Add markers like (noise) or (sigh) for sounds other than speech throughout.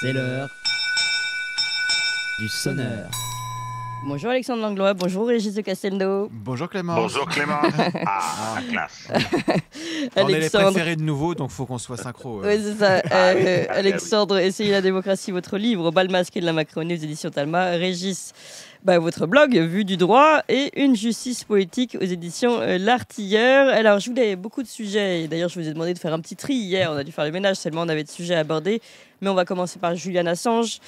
C'est l'heure du sonneur. Bonjour Alexandre Langlois, bonjour Régis de Castelnau. Bonjour Clément. Bonjour Clément. (laughs) ah, la classe. On est les préférés de nouveau, donc faut qu'on soit synchro. Oui, c'est ça. Ah oui, Euh, ah oui, Alexandre, Essayez la démocratie, votre livre, Au bal masqué de la Macronie aux éditions Talma. Régis, bah, votre blog, Vue du droit, et Une justice politique aux éditions euh, L'Artilleur. Alors, je voulais beaucoup de sujets, et d'ailleurs, je vous ai demandé de faire un petit tri hier. On a dû faire le ménage, tellement on avait de sujets à aborder. Mais on va commencer par Julian Assange,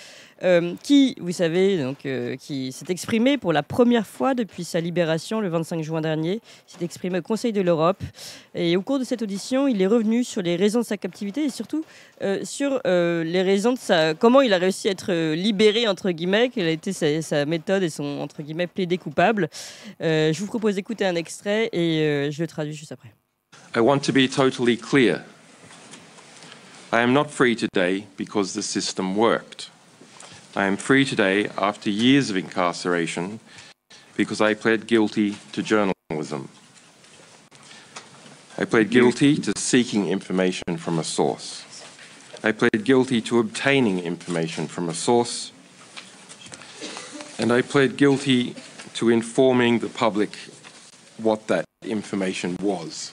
euh, qui, vous savez, donc, euh, qui s'est exprimé pour la première fois depuis sa libération le 25 juin dernier. Il s'est exprimé au Conseil de l'Europe. Et au cours de cette audition, il est revenu sur les raisons de sa captivité et surtout euh, sur les raisons de sa. comment il a réussi à être libéré, entre guillemets, quelle a été sa, méthode et son, entre guillemets, plaidé coupable. Je vous propose d'écouter un extrait et je le traduis juste après. I want to be totally clear. I am not free today because the system worked. I am free today after years of incarceration because I pled guilty to journalism. I pled guilty to seeking information from a source. I pled guilty to obtaining information from a source. And I pled guilty to informing the public what that information was.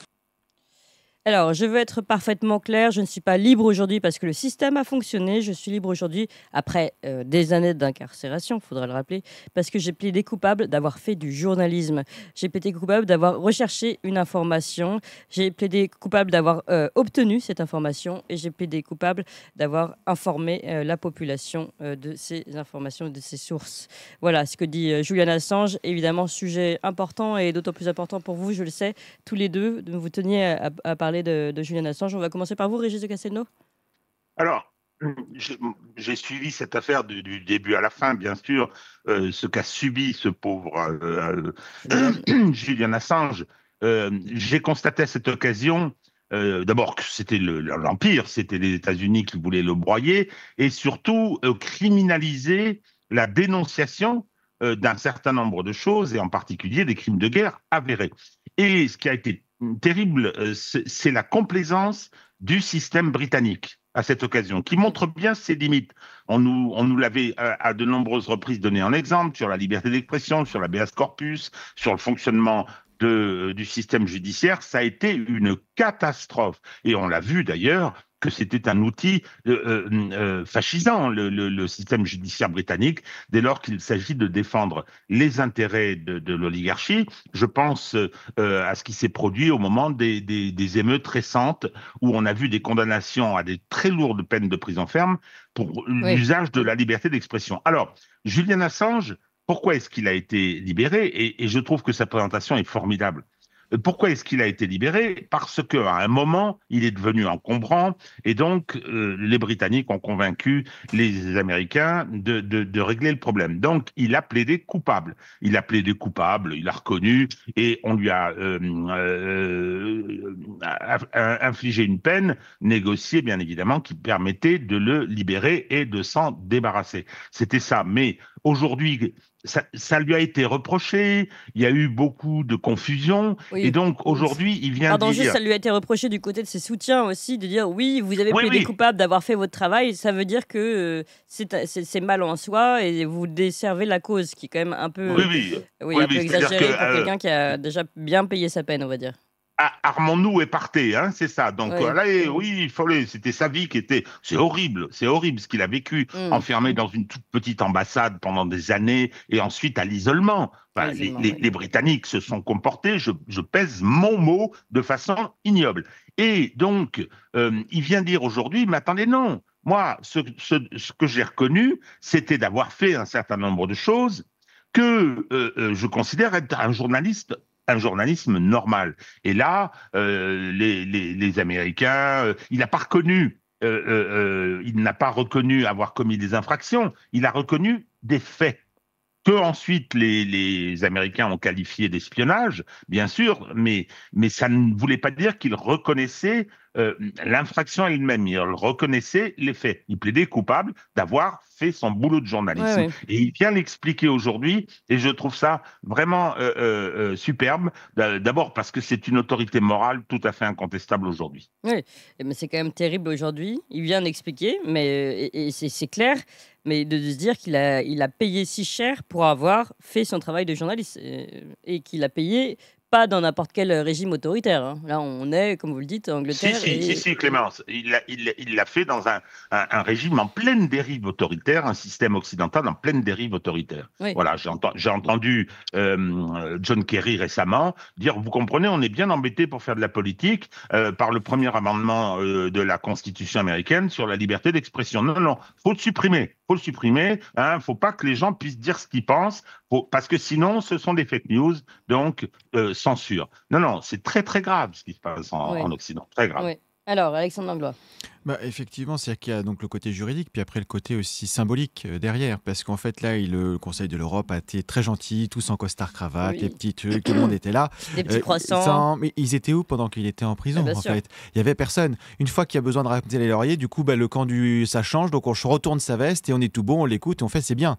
Alors, je veux être parfaitement clair, je ne suis pas libre aujourd'hui parce que le système a fonctionné. Je suis libre aujourd'hui après euh, des années d'incarcération, il faudra le rappeler, parce que j'ai plaidé coupable d'avoir fait du journalisme. J'ai plaidé coupable d'avoir recherché une information. J'ai plaidé coupable d'avoir euh, obtenu cette information et j'ai plaidé coupable d'avoir informé euh, la population de ces informations, de ces sources. Voilà ce que dit Julian Assange. Évidemment, sujet important et d'autant plus important pour vous, je le sais, tous les deux, de vous teniez à parler de, de Julian Assange. On va commencer par vous, Régis de Castelnau. Alors, j'ai suivi cette affaire du, début à la fin, bien sûr, euh, ce qu'a subi ce pauvre euh, euh, (clears throat) Julian Assange. Euh, j'ai constaté à cette occasion, d'abord que c'était le- l'Empire, c'était les États-Unis qui voulaient le broyer, et surtout criminaliser la dénonciation d'un certain nombre de choses, et en particulier des crimes de guerre avérés. Et ce qui a été terrible, euh, c'est la complaisance du système britannique à cette occasion, qui montre bien ses limites. On nous, l'avait euh, à de nombreuses reprises donné en exemple sur la liberté d'expression, sur l'habeas corpus, sur le fonctionnement de, du système judiciaire. Ça a été une catastrophe. Et on l'a vu d'ailleurs que c'était un outil euh, euh, euh, fascisant, le, le- le système judiciaire britannique, dès lors qu'il s'agit de défendre les intérêts de, de l'oligarchie. Je pense euh, à ce qui s'est produit au moment des, des- des émeutes récentes où on a vu des condamnations à des très lourdes peines de prison ferme pour l'usage de la liberté d'expression. Alors, Julian Assange, pourquoi est-ce qu'il a été libéré? Et, et je trouve que sa présentation est formidable. Pourquoi est-ce qu'il a été libéré? Parce qu'à un moment, il est devenu encombrant et donc euh, les Britanniques ont convaincu les Américains de, de- de régler le problème. Donc, il a plaidé coupable. Il a plaidé coupable, il a reconnu et on lui a euh, euh, a- infligé une peine négociée, bien évidemment, qui permettait de le libérer et de s'en débarrasser. C'était ça. Mais aujourd'hui, ça, ça lui a été reproché. Il y a eu beaucoup de confusion. Oui. Et donc, aujourd'hui, il vient Pardon, dire... juste, ça lui a été reproché du côté de ses soutiens aussi de dire oui, vous avez Oui, plaidé oui. coupable d'avoir fait votre travail. Ça veut dire que euh, c'est mal en soi et vous desservez la cause, qui est quand même un peu, Oui, oui. oui, oui, un peu exagéré que, pour euh, quelqu'un qui a déjà bien payé sa peine, on va dire. Ah, Armons-nous et partez, hein, c'est ça. Donc là, eh, oui, il fallait. C'était sa vie qui était. C'est horrible, c'est horrible ce qu'il a vécu, Mm. enfermé dans une toute petite ambassade pendant des années et ensuite à l'isolement. Enfin, les, l'isolement, les- oui. les Britanniques se sont comportés, je, je pèse mon mot, de façon ignoble. Et donc, euh, il vient dire aujourd'hui, mais attendez, non. Moi, ce, ce- ce que j'ai reconnu, c'était d'avoir fait un certain nombre de choses que euh, euh, je considère être un journaliste un journalisme normal. Et là, euh, les, Américains, euh, il n'a pas reconnu, euh, il n'a pas reconnu avoir commis des infractions, il a reconnu des faits que ensuite les, Américains ont qualifié d'espionnage, bien sûr, mais, mais ça ne voulait pas dire qu'il reconnaissait euh, l'infraction elle-même. Il reconnaissait les faits. Il plaidait coupable d'avoir fait son boulot de journalisme. Et il vient l'expliquer aujourd'hui, et je trouve ça vraiment euh, euh, superbe. D'abord parce que c'est une autorité morale tout à fait incontestable aujourd'hui. Oui, mais c'est quand même terrible aujourd'hui. Il vient d'expliquer, mais c'est clair mais de se dire qu'il a, il a payé si cher pour avoir fait son travail de journaliste et qu'il a payé pas dans n'importe quel régime autoritaire. Hein. Là, on est, comme vous le dites, en Angleterre. Si, si, si, Clémence, il l'a il, fait dans un, un, régime en pleine dérive autoritaire, un système occidental en pleine dérive autoritaire. Voilà, j'ai entendu euh, John Kerry récemment dire, vous comprenez, on est bien embêté pour faire de la politique euh, par le premier amendement euh, de la Constitution américaine sur la liberté d'expression. Non, non, faut le supprimer faut le supprimer. Il hein, ne faut pas que les gens puissent dire ce qu'ils pensent, parce que sinon, ce sont des fake news, donc euh, censure. Non, non, c'est très très grave ce qui se passe en, Occident, très grave. Alors, Alexandre Langlois. Bah, effectivement, c'est qu'il y a donc le côté juridique, puis après le côté aussi symbolique euh, derrière, parce qu'en fait là, le Conseil de l'Europe a été très gentil, tous en costard cravate, les petits trucs, tout le monde était là. (coughs) Des petits euh, croissants. mais ils étaient où pendant qu'il était en prison ah, En fait, il y avait personne. Une fois qu'il y a besoin de raconter les lauriers, du coup, bah, le camp du ça change, donc on retourne sa veste et on est tout bon, on l'écoute et on fait c'est bien.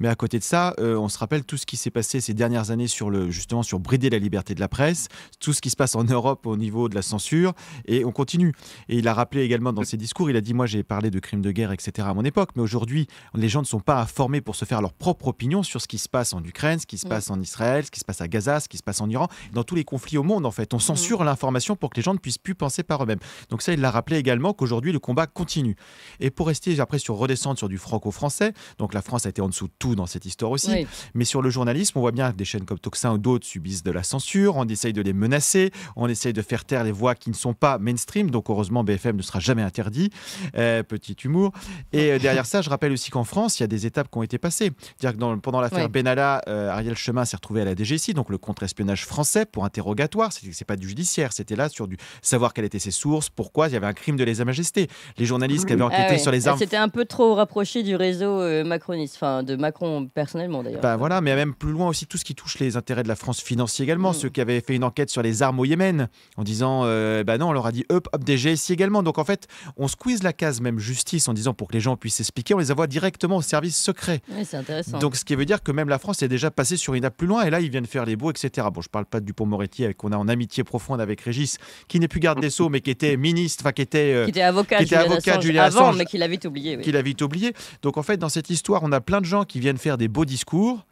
Mais à côté de ça, euh, on se rappelle tout ce qui s'est passé ces dernières années sur le justement sur brider la liberté de la presse, tout ce qui se passe en Europe au niveau de la censure, et on continue. Et il a rappelé également dans ses discours, il a dit moi j'ai parlé de crimes de guerre, etc. à mon époque, mais aujourd'hui les gens ne sont pas informés pour se faire leur propre opinion sur ce qui se passe en Ukraine, ce qui se passe en Israël, ce qui se passe à Gaza, ce qui se passe en Iran, dans tous les conflits au monde en fait. On censure l'information pour que les gens ne puissent plus penser par eux-mêmes. Donc ça, il l'a rappelé également qu'aujourd'hui le combat continue. Et pour rester après sur redescendre sur du franco-français, donc la France a été en dessous de tout dans cette histoire aussi, mais sur le journalisme, on voit bien que des chaînes comme Toxin ou d'autres subissent de la censure, on essaye de les menacer, on essaye de faire taire les voix qui ne sont pas mainstream, donc heureusement BFM ne sera jamais interdit. Euh, petit humour. Et euh, derrière ça, je rappelle aussi qu'en France, il y a des étapes qui ont été passées. dire que pendant l'affaire Benalla, euh, Ariel Chemin s'est retrouvé à la DGSI, donc le contre-espionnage français, pour interrogatoire. C'est pas du judiciaire, c'était là sur du savoir quelles étaient ses sources, pourquoi il y avait un crime de lèse-majesté. Les journalistes qui avaient enquêté ah sur les armes. C'était un peu trop rapproché du réseau macroniste, enfin de Macron personnellement d'ailleurs. Bah voilà, mais même plus loin aussi tout ce qui touche les intérêts de la France financier également. Mm. Ceux qui avaient fait une enquête sur les armes au Yémen en disant, bah non, on leur a dit hop, hop, DGSI également. Donc en fait, on squeeze la case même justice en disant pour que les gens puissent s'expliquer, on les envoie directement au service secret. c'est intéressant. Donc ce qui veut dire que même la France est déjà passée sur une étape plus loin et là ils viennent faire les beaux, etc. Bon, je parle pas de Dupont-Moretti qu'on a en amitié profonde avec Régis, qui n'est plus garde des Sceaux mais qui était ministre, enfin qui était, euh, qui était avocat, qui était avocat Julian avant, mais qu'il a vite oublié. Qu'il a vite oublié. Donc en fait dans cette histoire, on a plein de gens qui viennent faire des beaux discours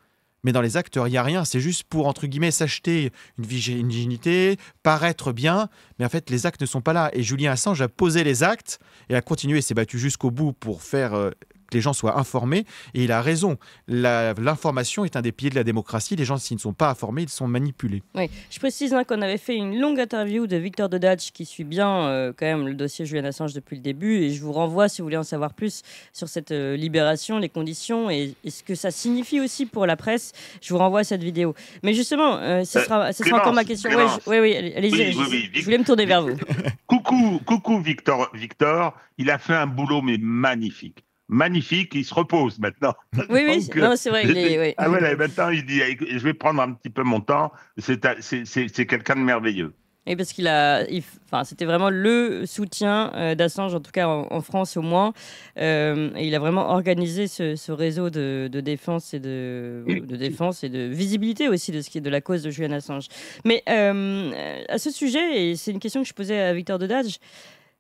mais dans les acteurs, il n'y a rien. C'est juste pour, entre guillemets, s'acheter une, virginité, paraître bien, mais en fait, les actes ne sont pas là. Et Julien Assange a posé les actes et a continué, s'est battu jusqu'au bout pour faire euh, les gens soient informés. Et il a raison. L'information est un des piliers de la démocratie. Les gens, s'ils ne sont pas informés, ils sont manipulés. Oui, je précise hein, qu'on avait fait une longue interview de Victor Dodadj qui suit bien euh, quand même le dossier Julian Assange depuis le début. Et je vous renvoie, si vous voulez en savoir plus sur cette euh, libération, les conditions et, ce que ça signifie aussi pour la presse, je vous renvoie à cette vidéo. Mais justement, euh, ce sera, ce sera encore ma question. oui, oui, allez-y. je, voulais me tourner vers vous. (laughs) coucou, coucou Victor. Victor, il a fait un boulot mais magnifique magnifique, il se repose maintenant. Oui, oui, (laughs) c'est vrai. Il est, Ah ouais, maintenant il dit, je vais prendre un petit peu mon temps, c'est quelqu'un de merveilleux. Et parce qu'il a, enfin, c'était vraiment le soutien euh, d'Assange, en tout cas en, France au moins. Euh, et il a vraiment organisé ce, réseau de, défense et de, de, défense et de visibilité aussi de ce qui est de la cause de Julian Assange. Mais euh, à ce sujet, et c'est une question que je posais à Victor Dedage,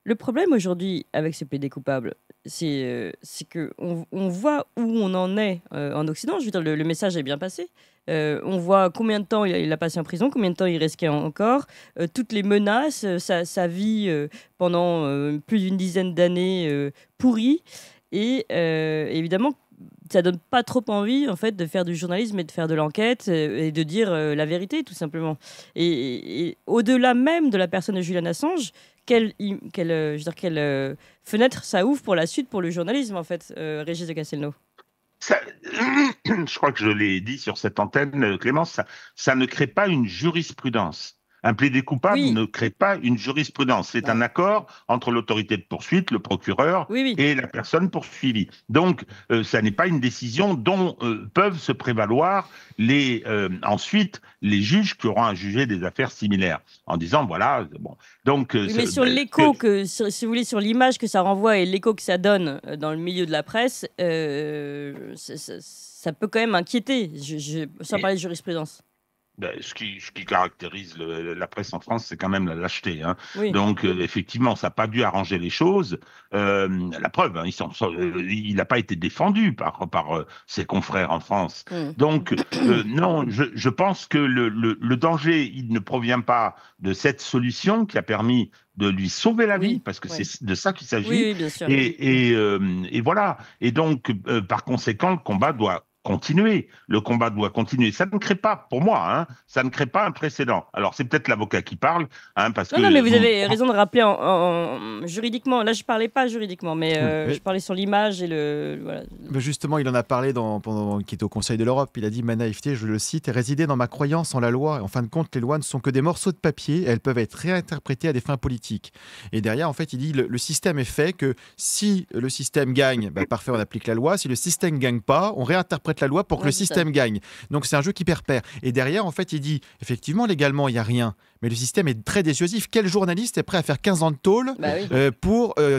le problème aujourd'hui avec ce PD coupable, c'est euh, qu'on on voit où on en est euh, en Occident. Je veux dire, le, message est bien passé. Euh, on voit combien de temps il a, passé en prison, combien de temps il risquait encore, toutes les menaces, sa, vie pendant plus d'une dizaine d'années pourrie. Et évidemment, ça donne pas trop envie en fait de faire du journalisme et de faire de l'enquête et de dire la vérité tout simplement. Et, au-delà même de la personne de Julian Assange, quelle, quelle, euh, je dire, quelle euh, fenêtre ça ouvre pour la suite pour le journalisme, en fait, euh, Régis de Castelnau? (clears throat) Je crois que je l'ai dit sur cette antenne, Clémence, ça, ne crée pas une jurisprudence. Un plaidé coupable ne crée pas une jurisprudence. C'est un accord entre l'autorité de poursuite, le procureur et la personne poursuivie. Donc, euh, ça n'est pas une décision dont euh, peuvent se prévaloir les, euh, ensuite les juges qui auront à juger des affaires similaires, en disant voilà, bon. Donc, mais sur ben, l'écho que, si vous voulez, sur l'image que ça renvoie et l'écho que ça donne dans le milieu de la presse, ça, peut quand même inquiéter, je, sans parler de jurisprudence. Ben, ce, qui, ce, qui, caractérise la presse en France, c'est quand même la lâcheté. Hein. Donc, euh, effectivement, ça n'a pas dû arranger les choses. Euh, la preuve, hein, euh, il n'a pas été défendu par, par ses confrères en France. Mm. Donc, non, je, je, pense que le, le, le, danger, il ne provient pas de cette solution qui a permis de lui sauver la vie, parce que c'est de ça qu'il s'agit. Oui. Et, et, et, voilà. Et donc, par conséquent, le combat doit continuer. Le combat doit continuer. Ça ne crée pas, pour moi, hein, ça ne crée pas un précédent. Alors, c'est peut-être l'avocat qui parle, hein, parce non, que... Non, mais vous avez raison de rappeler en, juridiquement. Là, je parlais pas juridiquement, mais, euh, je parlais sur l'image et le... Voilà. justement, il en a parlé dans, pendant qu'il était au Conseil de l'Europe. Il a dit, ma naïveté, je le cite, est résider dans ma croyance en la loi. En fin de compte, les lois ne sont que des morceaux de papier. elles peuvent être réinterprétées à des fins politiques. Et derrière, en fait, il dit, le, système est fait que si le système gagne, bah, parfait, on applique la loi. Si le système ne gagne pas, on réinterprète la loi pour que le système gagne. Donc c'est un jeu qui perd perd. Et derrière, en fait, il dit effectivement, légalement, il n'y a rien mais le système est très dissuasif. Quel journaliste est prêt à faire 15 ans de tôle bah euh, pour, euh,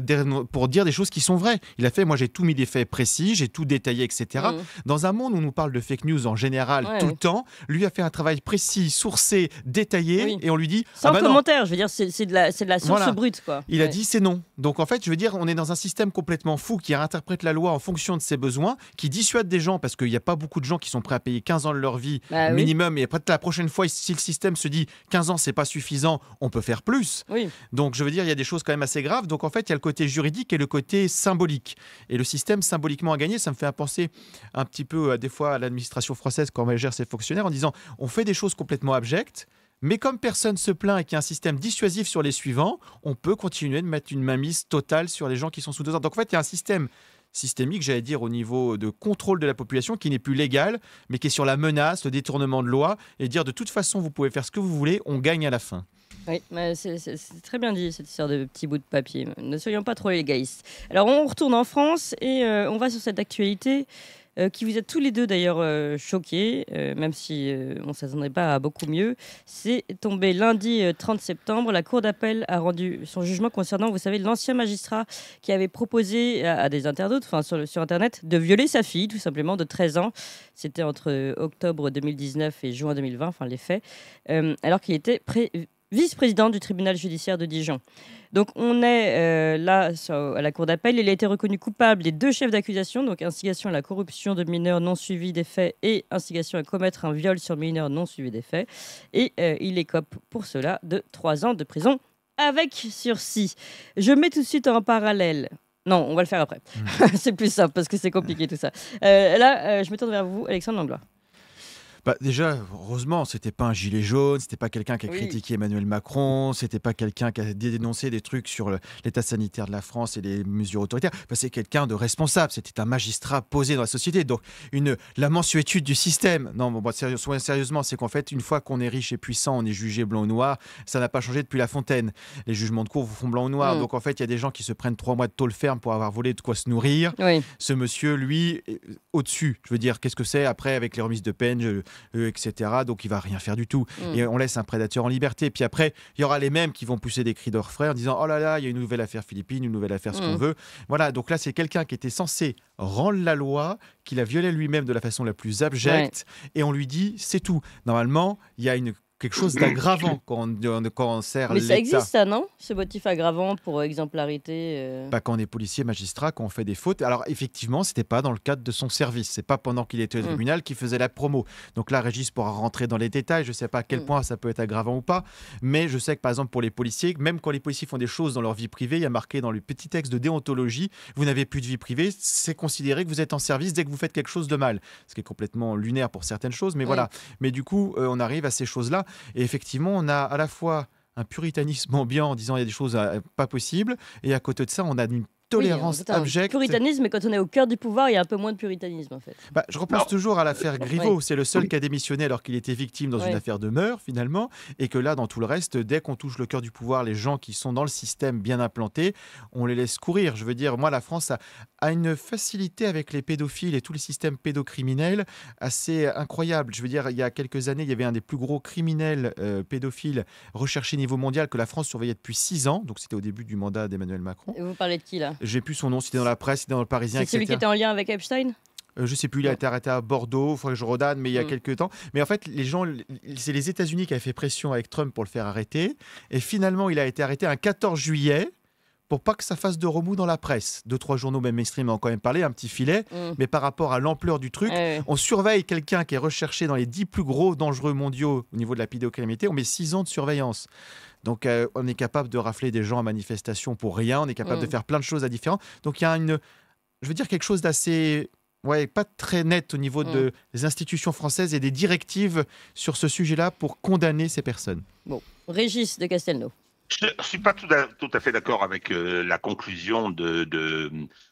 pour dire des choses qui sont vraies? Il a fait, moi j'ai tout mis des faits précis, j'ai tout détaillé, etc. Mmh. Dans un monde où on nous parle de fake news en général tout le temps, lui a fait un travail précis, sourcé, détaillé, et on lui dit... Sans ah bah commentaire, je veux dire, c'est de, la, de la source brute. Quoi. Il a dit c'est non. Donc en fait, je veux dire, on est dans un système complètement fou qui interprète la loi en fonction de ses besoins, qui dissuade des gens, parce qu'il n'y a pas beaucoup de gens qui sont prêts à payer 15 ans de leur vie bah minimum, et peut-être la prochaine fois, si le système se dit 15 ans, c'est pas suffisant, on peut faire plus. Donc je veux dire, il y a des choses quand même assez graves. Donc en fait, il y a le côté juridique et le côté symbolique. Et le système symboliquement a gagné, ça me fait penser un petit peu euh, des fois à l'administration française quand elle gère ses fonctionnaires en disant on fait des choses complètement abjectes. Mais comme personne se plaint et qu'il y a un système dissuasif sur les suivants, on peut continuer de mettre une mainmise totale sur les gens qui sont sous deux ans. Donc en fait, il y a un système systémique, j'allais dire, au niveau de contrôle de la population qui n'est plus légal, mais qui est sur la menace, le détournement de loi, et dire de toute façon, vous pouvez faire ce que vous voulez, on gagne à la fin. Oui, c'est très bien dit, cette histoire de petits bouts de papier. Ne soyons pas trop légalistes. Alors, on retourne en France et euh, on va sur cette actualité euh, qui vous êtes tous les deux d'ailleurs euh, choqués, euh, même si on ne s'attendrait pas à beaucoup mieux. C'est tombé lundi 30 septembre. La Cour d'appel a rendu son jugement concernant, vous savez, l'ancien magistrat qui avait proposé à, des internautes, enfin sur, sur, Internet, de violer sa fille, tout simplement, de 13 ans. C'était entre octobre 2019 et juin 2020, enfin les faits, alors qu'il était vice-président du tribunal judiciaire de Dijon. Donc on est euh, là à la cour d'appel. Il a été reconnu coupable des deux chefs d'accusation, donc instigation à la corruption de mineurs non suivis des faits et instigation à commettre un viol sur mineurs non suivis des faits. Et euh, il écope pour cela de trois ans de prison avec sursis. Je mets tout de suite en parallèle non, on va le faire après. Mmh. (laughs) c'est plus simple parce que c'est compliqué tout ça. Euh, là, je me tourne vers vous, Alexandre Langlois. Bah, déjà, heureusement, c'était pas un gilet jaune, c'était pas quelqu'un qui a critiqué Emmanuel Macron, c'était pas quelqu'un qui a dénoncé des trucs sur l'état sanitaire de la France et les mesures autoritaires. c'est quelqu'un de responsable, c'était un magistrat posé dans la société. Donc, une, la mensuétude du système. Non, bon, sérieusement, c'est qu'en fait, une fois qu'on est riche et puissant, on est jugé blanc ou noir. Ça n'a pas changé depuis La Fontaine. Les jugements de cour vous font blanc ou noir. Mm. Donc, en fait, il y a des gens qui se prennent trois mois de tôle ferme pour avoir volé de quoi se nourrir. Ce monsieur, lui, au-dessus. Je veux dire, qu'est-ce que c'est après avec les remises de peine euh, etc. Donc il va rien faire du tout. Mm. Et on laisse un prédateur en liberté. Puis après, il y aura les mêmes qui vont pousser des cris d'orfraie en disant Oh là là, il y a une nouvelle affaire Philippine, une nouvelle affaire ce qu'on mm. veut. Voilà, donc là, c'est quelqu'un qui était censé rendre la loi, qu'il a violé lui-même de la façon la plus abjecte. Et on lui dit C'est tout. Normalement, il y a une quelque chose d'aggravant (coughs) quand, on, quand sert Mais ça existe, ça, non? Ce motif aggravant pour exemplarité euh... Bah, quand on est policier, magistrat, quand on fait des fautes. Alors, effectivement, c'était pas dans le cadre de son service. C'est pas pendant qu'il était au mm. tribunal qu'il faisait la promo. Donc là, Régis pourra rentrer dans les détails. Je sais pas à quel mm. point ça peut être aggravant ou pas. Mais je sais que, par exemple, pour les policiers, même quand les policiers font des choses dans leur vie privée, il y a marqué dans le petit texte de déontologie vous n'avez plus de vie privée. C'est considéré que vous êtes en service dès que vous faites quelque chose de mal. Ce qui est complètement lunaire pour certaines choses. Mais voilà. Mais du coup, euh, on arrive à ces choses-là. Et effectivement, on a à la fois un puritanisme ambiant en disant il y a des choses euh, pas possibles, et à côté de ça, on a une tolérance abjecte. Puritanisme, mais quand on est au cœur du pouvoir, il y a un peu moins de puritanisme en fait. Bah, je repense toujours à l'affaire (laughs) Griveaux. C'est le seul qui a démissionné alors qu'il était victime dans une affaire de meurtre finalement, et que là, dans tout le reste, dès qu'on touche le cœur du pouvoir, les gens qui sont dans le système bien implantés, on les laisse courir. Je veux dire, moi, la France a, a une facilité avec les pédophiles et tout le système pédocriminel assez incroyable. Je veux dire, il y a quelques années, il y avait un des plus gros criminels euh, pédophiles recherchés au niveau mondial que la France surveillait depuis six ans. Donc c'était au début du mandat d'Emmanuel Macron. Et vous parlez de qui là? J'ai plus son nom, c'était dans la presse, c'était dans le Parisien. C'est celui qui était en lien avec Epstein? Euh, je sais plus, il a été arrêté à Bordeaux, il faudrait que je redane, mais il y a mm. quelques temps. Mais en fait, les gens, c'est les États-Unis qui avaient fait pression avec Trump pour le faire arrêter. Et finalement, il a été arrêté un 14 juillet pour pas que ça fasse de remous dans la presse. Deux, trois journaux, même mainstream, ont quand même parlé, un petit filet. Mm. Mais par rapport à l'ampleur du truc, on surveille quelqu'un qui est recherché dans les dix plus gros dangereux mondiaux au niveau de la pédocriminalité. On met six ans de surveillance. Donc, euh, on est capable de rafler des gens à manifestation pour rien. On est capable de mm. faire plein de choses à différents. Donc, il y a une, je veux dire, quelque chose d'assez ouais, pas très net au niveau mm. des institutions françaises et des directives sur ce sujet-là pour condamner ces personnes. Bon, Régis de Castelnau. Je ne suis pas tout à, fait d'accord avec euh, la conclusion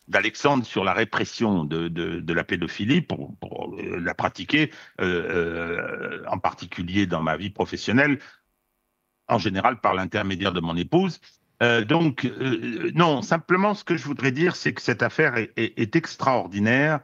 d'Alexandre sur la répression de, la pédophilie pour, euh, la pratiquer, euh, en particulier dans ma vie professionnelle, en général par l'intermédiaire de mon épouse. donc, non, simplement ce que je voudrais dire, c'est que cette affaire est extraordinaire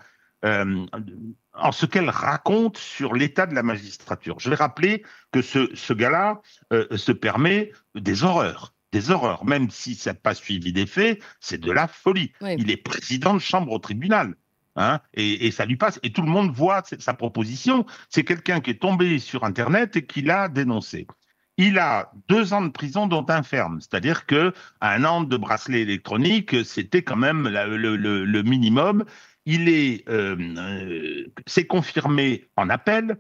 en ce qu'elle raconte sur l'état de la magistrature. Je vais rappeler que ce, gars-là euh, se permet des horreurs, des horreurs, même si ça n'a pas suivi des faits, c'est de la folie. Il est président de chambre au tribunal. Hein, et, ça lui passe, et tout le monde voit sa proposition. C'est quelqu'un qui est tombé sur Internet et qui l'a dénoncé. Il a deux ans de prison, dont un ferme. C'est-à-dire que un an de bracelet électronique, c'était quand même le minimum il est, euh, euh, c'est confirmé en appel,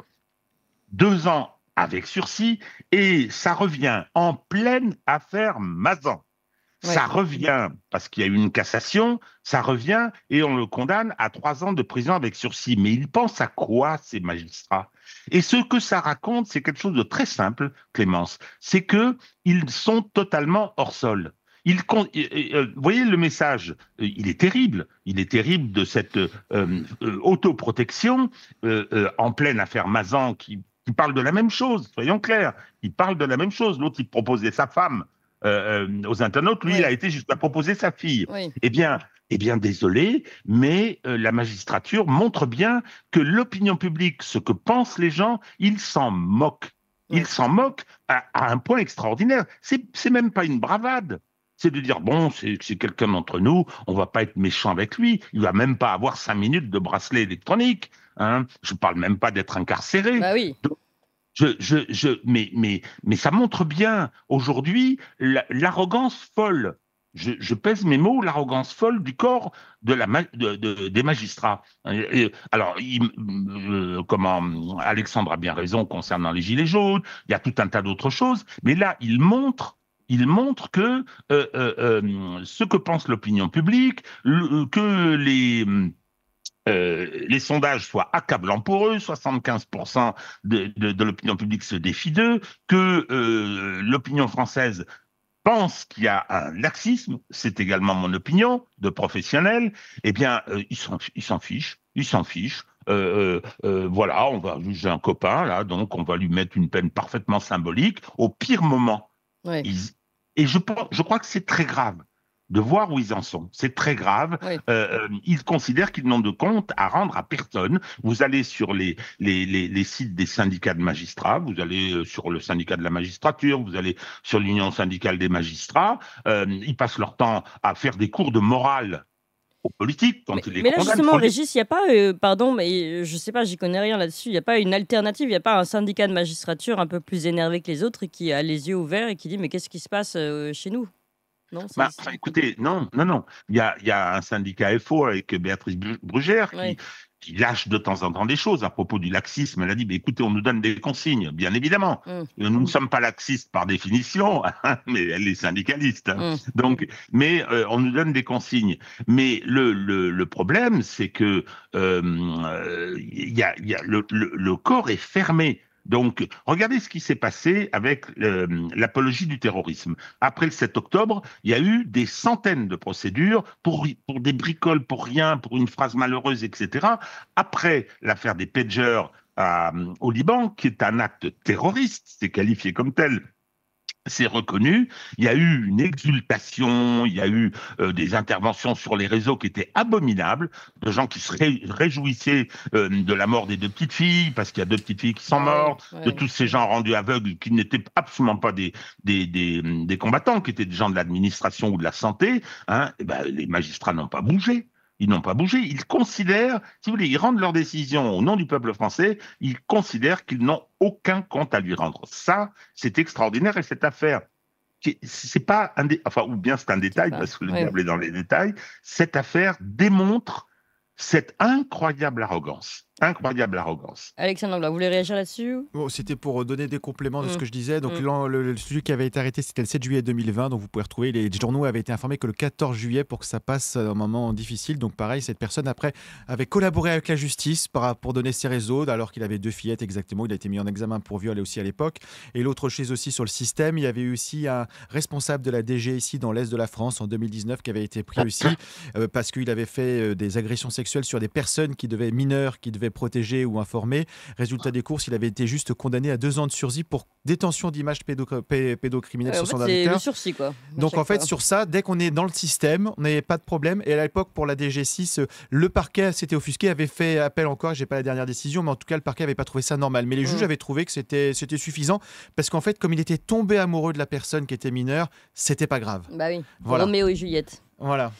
deux ans avec sursis, et ça revient en pleine affaire Mazan. Ça revient, parce qu'il y a eu une cassation, ça revient et on le condamne à trois ans de prison avec sursis. Mais ils pensent à quoi, ces magistrats? Et ce que ça raconte, c'est quelque chose de très simple, Clémence. C'est qu'ils sont totalement hors sol. Il, euh, vous voyez le message, euh, il est terrible. Il est terrible de cette euh, autoprotection en pleine affaire Mazan qui, parle de la même chose, soyons clairs. Il parle de la même chose. L'autre, il proposait sa femme aux internautes. Lui, il a été jusqu'à proposer sa fille. Eh bien, eh bien, désolé, mais la magistrature montre bien que l'opinion publique, ce que pensent les gens, ils s'en moquent. Ils s'en moquent à, à, un point extraordinaire. C'est même pas une bravade c'est de dire bon, c'est quelqu'un d'entre nous, on va pas être méchant avec lui, il va même pas avoir cinq minutes de bracelet électronique. Hein. Je parle même pas d'être incarcéré. Bah oui. je, je, je, mais, mais, mais ça montre bien aujourd'hui l'arrogance folle. Je, pèse mes mots, l'arrogance folle du corps de la, des magistrats. Alors, euh, comment Alexandre a bien raison concernant les gilets jaunes, il y a tout un tas d'autres choses, mais là, il montre il montre que euh, euh, euh, ce que pense l'opinion publique, que les les sondages soient accablants pour eux, 75% de, de, l'opinion publique se défie d'eux, que l'opinion française pense qu'il y a un laxisme, c'est également mon opinion de professionnel, eh bien, ils s'en fichent, ils s'en fichent. voilà, on va juger un copain, là, donc on va lui mettre une peine parfaitement symbolique. Au pire moment, et je, je crois que c'est très grave de voir où ils en sont. C'est très grave. Euh, euh, ils considèrent qu'ils n'ont de compte à rendre à personne. Vous allez sur les, les, les, sites des syndicats de magistrats, vous allez euh, sur le syndicat de la magistrature, vous allez sur l'Union syndicale des magistrats. ils passent leur temps à faire des cours de morale aux politiques quand mais, mais là justement Régis il n'y a pas pardon mais je sais pas j'y connais rien là-dessus. Il n'y a pas une alternative il n'y a pas un syndicat de magistrature un peu plus énervé que les autres et qui a les yeux ouverts et qui dit mais qu'est-ce qui se passe chez nous? Non, bah, écoutez, non, non, non. Il y a, il y a un syndicat FO avec Béatrice Brugère qui, qui lâche de temps en temps des choses à propos du laxisme. Elle a dit, mais écoutez, on nous donne des consignes, bien évidemment. Mm. Nous ne sommes pas laxistes par définition, (laughs) mais elle est syndicaliste. Mm. Donc, mais euh, on nous donne des consignes. Mais le, le, le problème, c'est que euh, y a, y a le, le, corps est fermé. Donc, regardez ce qui s'est passé avec euh, l'apologie du terrorisme. Après le 7 octobre, il y a eu des centaines de procédures pour, des bricoles, pour rien, pour une phrase malheureuse, etc. Après l'affaire des pagers au Liban, qui est un acte terroriste, c'est qualifié comme tel c'est reconnu. Il y a eu une exultation, il y a eu euh, des interventions sur les réseaux qui étaient abominables, de gens qui se réjouissaient euh, de la mort des deux petites filles, parce qu'il y a deux petites filles qui sont mortes, de tous ces gens rendus aveugles qui n'étaient absolument pas des, des, des, combattants, qui étaient des gens de l'administration ou de la santé. Hein, et ben, les magistrats n'ont pas bougé. Ils n'ont pas bougé. Ils considèrent, si vous voulez, ils rendent leur décision au nom du peuple français. Ils considèrent qu'ils n'ont aucun compte à lui rendre. Ça, c'est extraordinaire et cette affaire, c'est pas un, enfin, ou bien c'est un détail parce que le diable est dans les détails. Cette affaire démontre cette incroyable arrogance incroyable arrogance. Alexandre vous voulez réagir là-dessus bon, C'était pour donner des compléments de ce mm. que je disais. Donc, mm. le, celui qui avait été arrêté, c'était le 7 juillet 2020. Donc, vous pouvez retrouver. Les journaux avaient été informés que le 14 juillet pour que ça passe un moment difficile. Donc, pareil, cette personne, après, avait collaboré avec la justice pour donner ses réseaux, alors qu'il avait deux fillettes exactement. Il a été mis en examen pour viol aussi à l'époque. Et l'autre chose aussi sur le système, il y avait eu aussi un responsable de la DG ici dans l'Est de la France en 2019 qui avait été pris aussi euh, parce qu'il avait fait euh, des agressions sexuelles sur des personnes qui devaient mineurs, qui devaient protégé ou informé. Résultat des courses, il avait été juste condamné à deux ans de sursis pour détention d'images pédocriminelles sur son ordinateur. sursis, quoi. Donc en fait, sur ça, dès qu'on est dans le système, on n'avait pas de problème. Et à l'époque, pour la DG6, le parquet s'était offusqué, avait fait appel encore. J'ai pas la dernière décision, mais en tout cas, le parquet avait pas trouvé ça normal. Mais les juges mm. avaient trouvé que c'était c'était suffisant parce qu'en fait, comme il était tombé amoureux de la personne qui était mineure, c'était pas grave. Bah oui. Voilà. Roméo et Juliette. Voilà.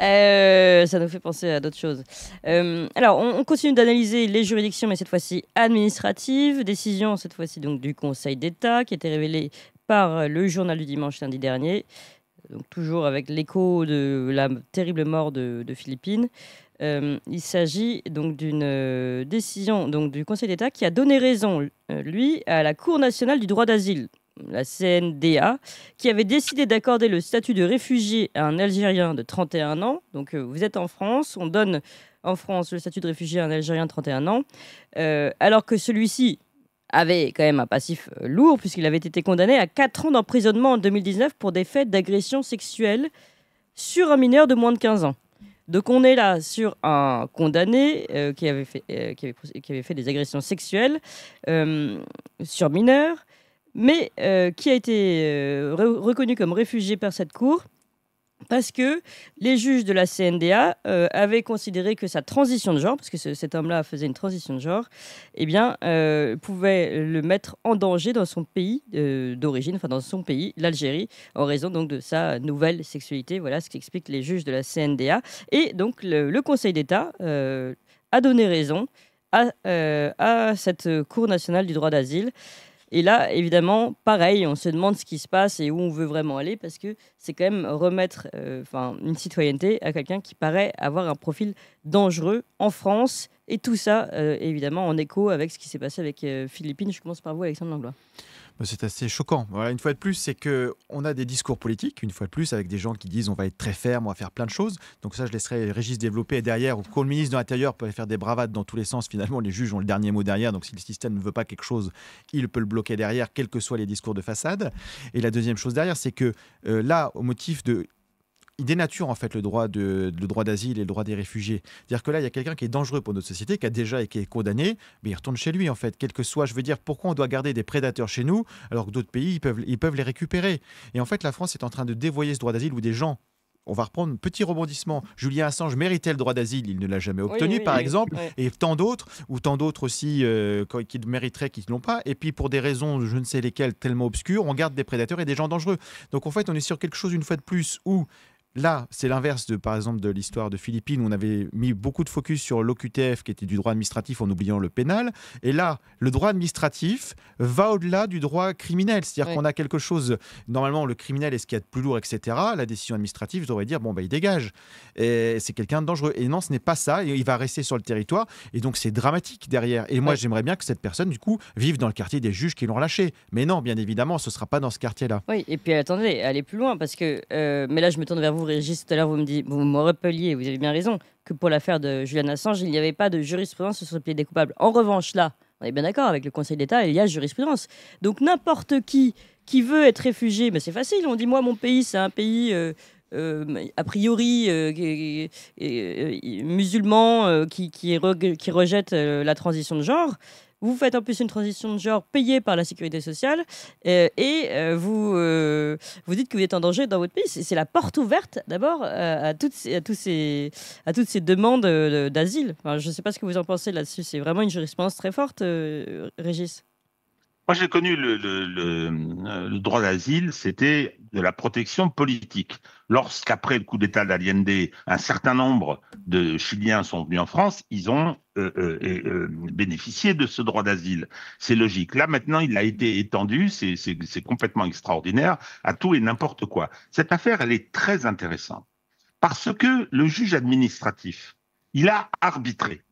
Euh, ça nous fait penser à d'autres choses. Euh, alors, on, continue d'analyser les juridictions, mais cette fois-ci administratives. Décision, cette fois-ci, donc du Conseil d'État, qui a été révélée par le journal du dimanche lundi dernier. Donc, toujours avec l'écho de la terrible mort de, Philippines. Euh, il s'agit donc d'une décision donc, du Conseil d'État qui a donné raison, lui, à la Cour nationale du droit d'asile la CNDA, qui avait décidé d'accorder le statut de réfugié à un Algérien de 31 ans. Donc euh, vous êtes en France, on donne en France le statut de réfugié à un Algérien de 31 ans, euh, alors que celui-ci avait quand même un passif euh, lourd, puisqu'il avait été condamné à 4 ans d'emprisonnement en 2019 pour des faits d'agression sexuelle sur un mineur de moins de 15 ans. Donc on est là sur un condamné qui, avait fait, des agressions sexuelles sur mineurs, mais euh, qui a été euh, reconnu comme réfugié par cette cour parce que les juges de la CNDA euh, avaient considéré que sa transition de genre, parce que cet homme-là faisait une transition de genre, eh bien, pouvait le mettre en danger dans son pays d'origine, enfin dans son pays, l'Algérie, en raison donc de sa nouvelle sexualité. Voilà ce qu'expliquent les juges de la CNDA. Et donc le, Conseil d'État a donné raison à, à cette Cour nationale du droit d'asile. Et là, évidemment, pareil, on se demande ce qui se passe et où on veut vraiment aller parce que c'est quand même remettre euh, une citoyenneté à quelqu'un qui paraît avoir un profil dangereux en France. Et tout ça, euh, évidemment, en écho avec ce qui s'est passé avec euh, Philippines. Je commence par vous, Alexandre Langlois. C'est assez choquant. Voilà, une fois de plus, c'est que on a des discours politiques, une fois de plus, avec des gens qui disent on va être très ferme, on va faire plein de choses. Donc ça, je laisserai Régis développer. derrière, quand le ministre de l'Intérieur peut faire des bravades dans tous les sens, finalement, les juges ont le dernier mot derrière. Donc si le système ne veut pas quelque chose, il peut le bloquer derrière, quels que soient les discours de façade. Et la deuxième chose derrière, c'est que euh, là, au motif de il dénature en fait le droit de le droit d'asile et le droit des réfugiés. C'est-à-dire que là, il y a quelqu'un qui est dangereux pour notre société, qui a déjà été condamné, mais il retourne chez lui en fait, quel que soit. Je veux dire, pourquoi on doit garder des prédateurs chez nous alors que d'autres pays ils peuvent ils peuvent les récupérer. Et en fait, la France est en train de dévoyer ce droit d'asile où des gens on va reprendre un petit rebondissement. Julien Assange méritait le droit d'asile, il ne l'a jamais obtenu, par exemple, et tant d'autres, ou tant d'autres aussi euh, qui mériteraient, qui ne l'ont pas. Et puis, pour des raisons, je ne sais lesquelles, tellement obscures, on garde des prédateurs et des gens dangereux. Donc, en fait, on est sur quelque chose, une fois de plus, où Là, c'est l'inverse de, par exemple, de l'histoire de Philippines où on avait mis beaucoup de focus sur l'OQTF qui était du droit administratif en oubliant le pénal. Et là, le droit administratif va au-delà du droit criminel. C'est-à-dire qu'on a quelque chose, normalement, le criminel est ce qu'il y a de plus lourd, etc. La décision administrative, je devrais dire, bon, bah, il dégage. Et c'est quelqu'un de dangereux. Et non, ce n'est pas ça. Il va rester sur le territoire. Et donc, c'est dramatique derrière. Et moi, j'aimerais bien que cette personne, du coup, vive dans le quartier des juges qui l'ont relâché. Mais non, bien évidemment, ce ne sera pas dans ce quartier-là. Oui, et puis attendez, allez plus loin parce que, euh, mais là, je me tourne vers vous Régis, tout à l'heure, vous me, dites, vous me rappeliez, vous avez bien raison, que pour l'affaire de Julian Assange, il n'y avait pas de jurisprudence sur le pied des. En revanche, là, On est bien d'accord avec le Conseil d'État, il y a jurisprudence. Donc n'importe qui qui veut être réfugié, mais c'est facile. On dit moi mon pays c'est un pays euh, euh, a priori euh, musulman qui, rejette la transition de genre. Vous faites en plus une transition de genre payée par la sécurité sociale et vous, vous dites que vous êtes en danger dans votre pays. C'est la porte ouverte d'abord à, toutes ces, à, à toutes ces demandes d'asile. je ne sais pas ce que vous en pensez là-dessus. C'est vraiment une jurisprudence très forte, Régis. Moi, j'ai connu le, le, droit d'asile, c'était de la protection politique. Lorsqu'après le coup d'État d'Allende, un certain nombre de Chiliens sont venus en France, ils ont euh, euh, euh, bénéficié de ce droit d'asile. C'est logique. Là, maintenant, il a été étendu, c'est complètement extraordinaire, à tout et n'importe quoi. Cette affaire, elle est très intéressante parce que le juge administratif, il a arbitré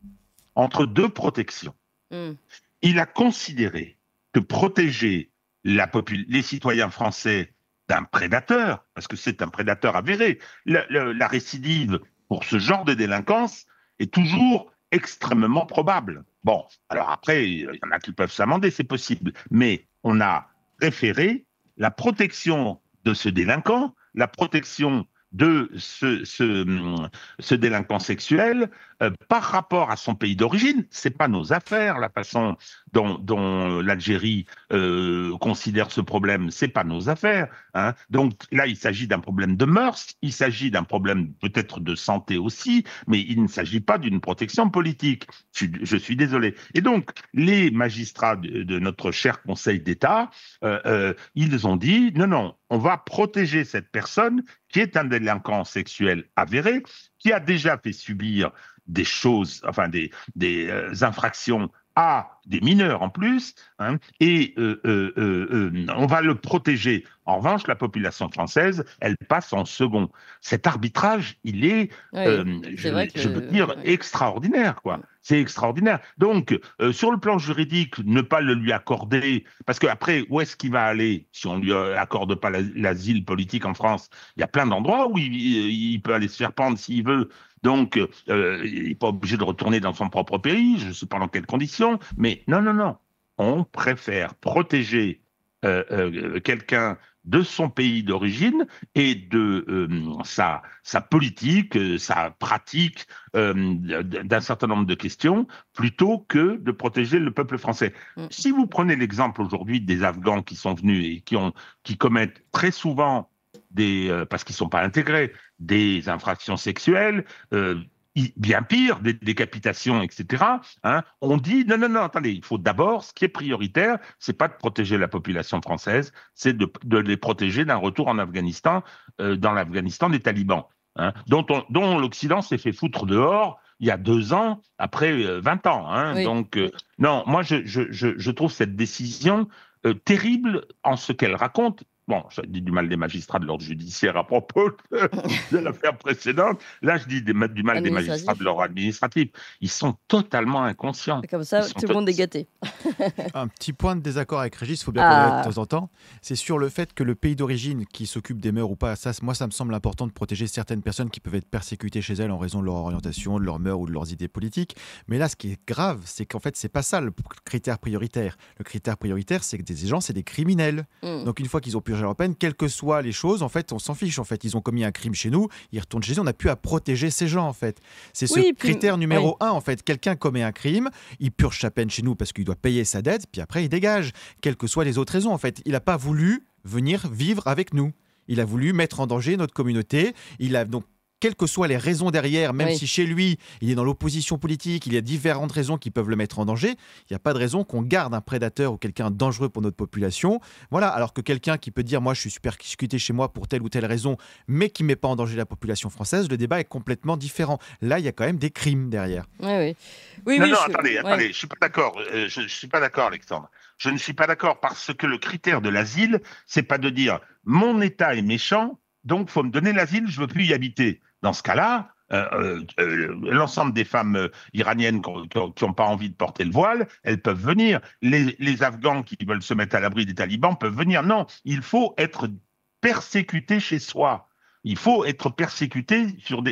entre deux protections. Hmm. Il a considéré protéger les citoyens français d'un prédateur, parce que c'est un prédateur avéré. La, récidive pour ce genre de délinquance est toujours extrêmement probable. Bon, alors après, il y en a qui peuvent s'amender, c'est possible, mais on a référé la protection de ce délinquant, la protection de ce, délinquant sexuel euh, par rapport à son pays d'origine. C'est pas nos affaires, la façon dont, dont l'Algérie euh, considère ce problème, c'est pas nos affaires. Hein. Donc là, il s'agit d'un problème de mœurs, il s'agit d'un problème peut-être de santé aussi, mais il ne s'agit pas d'une protection politique. Je, suis désolé. Et donc, les magistrats de, notre cher Conseil d'État, euh, ils ont dit non, non, on va protéger cette personne qui est un délinquant sexuel avéré, qui a déjà fait subir des choses, enfin des, des euh, infractions à des mineurs en plus, hein, et euh, euh, on va le protéger. En revanche, la population française, elle passe en second. Cet arbitrage, il est, je, veux dire, extraordinaire, quoi. C'est extraordinaire. Donc, euh, sur le plan juridique, ne pas le lui accorder, parce qu'après, où est-ce qu'il va aller si on ne lui euh, accorde pas l'asile politique en France? Il y a plein d'endroits où il, peut aller se faire prendre s'il veut. Donc, euh, il n'est pas obligé de retourner dans son propre pays, je ne sais pas dans quelles conditions, mais non, non, non. On préfère protéger quelqu'un de son pays d'origine et de euh, sa, sa, politique, euh, sa pratique euh, d'un certain nombre de questions, plutôt que de protéger le peuple français. Mm. Si vous prenez l'exemple aujourd'hui des Afghans qui sont venus et qui, ont, qui commettent très souvent des, parce qu'ils ne sont pas intégrés, des infractions sexuelles, bien pire, des décapitations, etc. Hein, on dit non, non, non, attendez, il faut d'abord, ce qui est prioritaire, c'est pas de protéger la population française, c'est de, les protéger d'un retour en Afghanistan, euh, dans l'Afghanistan des talibans, hein, dont, dont l'Occident s'est fait foutre dehors il y a deux ans, après 20 euh, ans. Hein, Donc, euh, non, moi, je, je, je, trouve cette décision terrible en ce qu'elle raconte Bon, je dis du mal des magistrats de l'ordre judiciaire à propos de, (laughs) l'affaire précédente. Là, je dis du mal des magistrats de l'ordre administratif. Ils sont totalement inconscients. Comme ça, tout le monde est gâté. Un petit point de désaccord avec Régis, il faut bien ah. de temps en temps. C'est sur le fait que le pays d'origine qui s'occupe des mœurs ou pas, ça, moi, ça me semble important de protéger certaines personnes qui peuvent être persécutées chez elles en raison de leur orientation, de leur mœurs ou de leurs idées politiques. Mais là, ce qui est grave, c'est qu'en fait, c'est pas ça le critère prioritaire. Le critère prioritaire, c'est que des gens, c'est des criminels. Hmm. Donc, une fois qu'ils ont pu européenne, quelles que soient les choses, en fait, on s'en fiche. En fait, ils ont commis un crime chez nous, ils retournent chez eux, on n'a plus à protéger ces gens, en fait. C'est ce critère numéro un, en fait. Quelqu'un commet un crime, il purge sa peine chez nous parce qu'il doit payer sa dette, puis après, il dégage, quelles que soient les autres raisons, en fait. Il n'a pas voulu venir vivre avec nous. Il a voulu mettre en danger notre communauté. Il a donc quelles que soient les raisons derrière, même si chez lui, il est dans l'opposition politique, il y a différentes raisons qui peuvent le mettre en danger, il n'y a pas de raison qu'on garde un prédateur ou quelqu'un dangereux pour notre population. Voilà, alors que quelqu'un qui peut dire, moi, je suis super persécuté chez moi pour telle ou telle raison, mais qui ne met pas en danger la population française, le débat est complètement différent. Là, il y a quand même des crimes derrière. Oui, oui. oui non, non, attendez, attendez, je ne suis pas d'accord. Euh, je ne suis pas d'accord, Alexandre. Je ne suis pas d'accord parce que le critère de l'asile, c'est pas de dire mon État est méchant, donc faut me donner l'asile, je veux plus y habiter. Dans ce cas-là, euh, euh, euh, l'ensemble des femmes iraniennes qui n'ont pas envie de porter le voile, elles peuvent venir. Les, Afghans qui veulent se mettre à l'abri des talibans peuvent venir. Non, il faut être persécuté chez soi. Il faut être persécuté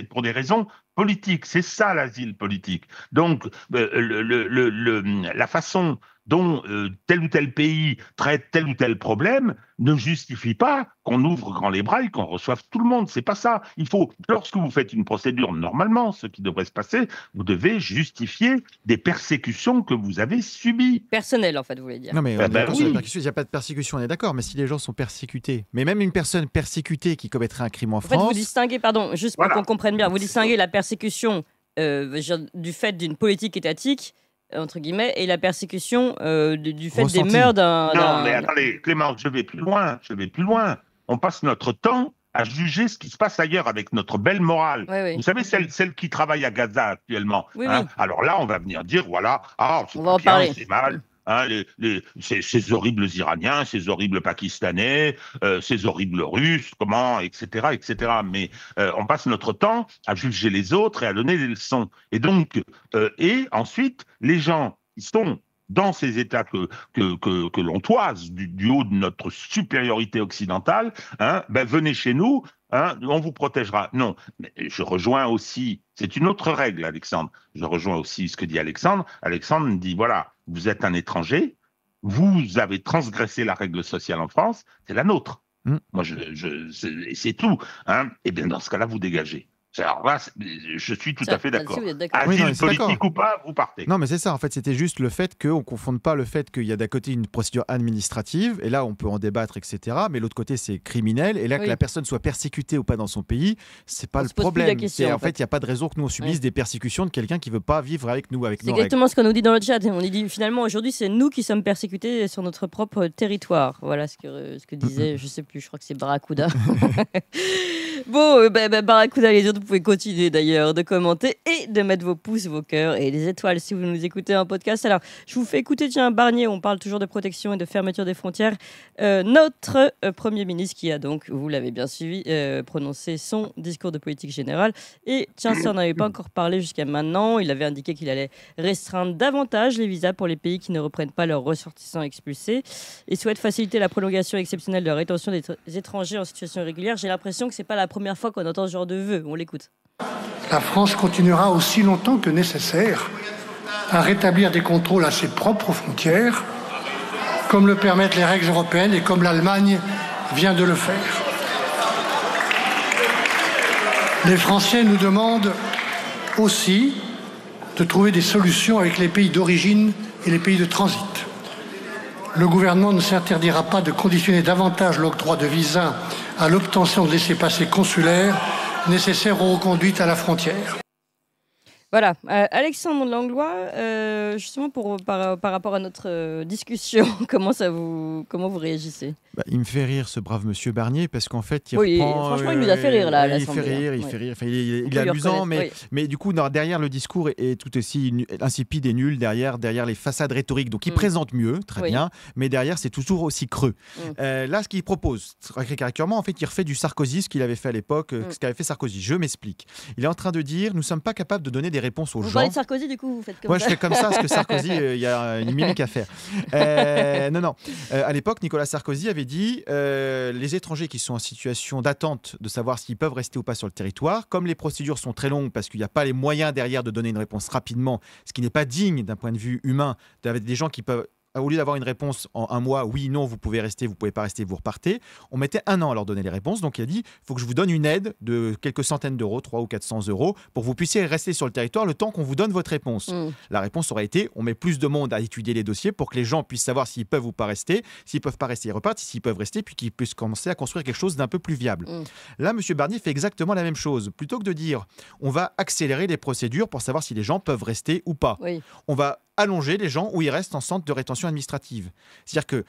pour des raisons politique. C'est ça l'asile politique. Donc, la façon dont euh, tel ou tel pays traite tel ou tel problème ne justifie pas qu'on ouvre grand les bras et qu'on reçoive tout le monde. C'est pas ça. Il faut, lorsque vous faites une procédure, normalement, ce qui devrait se passer, vous devez justifier des persécutions que vous avez subies. Personnelles, en fait, vous voulez dire. Non, mais eh ben il n'y a pas de persécution, on est d'accord. Mais si les gens sont persécutés, mais même une personne persécutée qui commettrait un crime en, en France. Fait, vous distinguez, pardon, juste pour qu'on comprenne bien, vous distinguez la persécution euh, du fait d'une politique étatique entre guillemets, et la persécution euh, du, fait des meurtres d'un. Non, mais attendez, Clément, je vais plus loin, je vais plus loin. On passe notre temps à juger ce qui se passe ailleurs avec notre belle morale. Vous savez, celle, celle qui travaille à Gaza actuellement. Hein. Alors là, on va venir dire, voilà, ah, c'est mal. Hein, les, ces, horribles Iraniens, ces horribles Pakistanais, euh, ces horribles Russes, comment, etc., etc. Mais euh, on passe notre temps à juger les autres et à donner des leçons. Et donc, euh, et ensuite, les gens qui sont dans ces États que, que, que, l'on toise du, haut de notre supériorité occidentale, hein, ben venez chez nous, hein, on vous protégera. Non, mais je rejoins aussi, c'est une autre règle, Alexandre. Je rejoins aussi ce que dit Alexandre. Alexandre dit voilà, vous êtes un étranger, vous avez transgressé la règle sociale en France, c'est la nôtre. Mm. Moi, je, c'est tout. Hein. Et bien, dans ce cas-là, vous dégagez. Alors là, je suis tout à fait d'accord. Ah, oui, politique ou pas, vous partez. Non, mais c'est ça. En fait, c'était juste le fait qu'on ne confonde pas le fait qu'il y a d'un côté une procédure administrative, et là, on peut en débattre, etc. Mais l'autre côté, c'est criminel. Et là, que la personne soit persécutée ou pas dans son pays, c'est pas le problème. Question, en, fait, il n'y a pas de raison que nous on subisse des persécutions de quelqu'un qui veut pas vivre avec nous, avec C'est exactement ce qu'on nous dit dans le chat. On dit finalement aujourd'hui, c'est nous qui sommes persécutés sur notre propre territoire. Voilà ce que, ce que disait, (laughs) je sais plus, je crois que c'est Barracuda. (laughs) bon, euh, bah, bah, Barracuda, les autres, pouvez continuer d'ailleurs de commenter et de mettre vos pouces, vos cœurs et les étoiles si vous nous écoutez en podcast. Alors, je vous fais écouter, tiens, Barnier, on parle toujours de protection et de fermeture des frontières. Euh, notre euh, Premier ministre qui a donc, vous l'avez bien suivi, prononcé son discours de politique générale. Et tiens, ça, on n'avait pas encore parlé jusqu'à maintenant. Il avait indiqué qu'il allait restreindre davantage les visas pour les pays qui ne reprennent pas leurs ressortissants expulsés et souhaite faciliter la prolongation exceptionnelle de la rétention des étrangers en situation irrégulière. J'ai l'impression que c'est pas la première fois qu'on entend ce genre de vœux. On l'écoute. La France continuera aussi longtemps que nécessaire à rétablir des contrôles à ses propres frontières, comme le permettent les règles européennes et comme l'Allemagne vient de le faire. Les Français nous demandent aussi de trouver des solutions avec les pays d'origine et les pays de transit. Le gouvernement ne s'interdira pas de conditionner davantage l'octroi de visas à l'obtention de laissez-passer consulaires nécessaires aux reconduites à la frontière. Voilà, euh, Alexandre Langlois, euh, justement pour, par, rapport à notre euh, discussion, (laughs) comment, ça vous, comment vous réagissez? Bah, Il me fait rire ce brave monsieur Barnier parce qu'en fait, il oui, franchement, il nous a fait rire là. il fait rire, il fait rire. Enfin, il, est, amusant, mais, mais du coup, derrière le discours est, tout aussi insipide et nul. Derrière, derrière les façades rhétoriques, donc il mm. présente mieux, très bien, mais derrière c'est toujours aussi creux. Mm. là, ce qu'il propose, très caricaturalement, en fait, il refait du Sarkozy, ce qu'il avait fait à l'époque, mm. ce qu'avait fait Sarkozy. Je m'explique. Il est en train de dire, nous sommes pas capables de donner des réponses aux vous gens. Parlez de Sarkozy, du coup, vous faites comme Moi, ça. je fais comme ça, parce que Sarkozy, (laughs) euh, il y a une mimique à faire. Euh, non, non. Euh, à l'époque, Nicolas Sarkozy avait dit les étrangers qui sont en situation d'attente de savoir s'ils peuvent rester ou pas sur le territoire, comme les procédures sont très longues parce qu'il n'y a pas les moyens derrière de donner une réponse rapidement, ce qui n'est pas digne d'un point de vue humain, d'avoir des gens qui peuvent au lieu d'avoir une réponse en un mois, oui, non, vous pouvez rester, vous pouvez pas rester, vous repartez, on mettait un an à leur donner les réponses. Donc il a dit, il faut que je vous donne une aide de quelques centaines d'euros, 3 ou 400 euros, pour que vous puissiez rester sur le territoire le temps qu'on vous donne votre réponse. Mm. La réponse aurait été, on met plus de monde à étudier les dossiers pour que les gens puissent savoir s'ils peuvent ou pas rester. S'ils peuvent pas rester, ils repartent. S'ils peuvent rester, puis qu'ils puissent commencer à construire quelque chose d'un peu plus viable. Mm. Là, M. Barnier fait exactement la même chose. Plutôt que de dire, on va accélérer les procédures pour savoir si les gens peuvent rester ou pas. On va allonger les gens où ils restent en centre de rétention administrative. C'est-à-dire que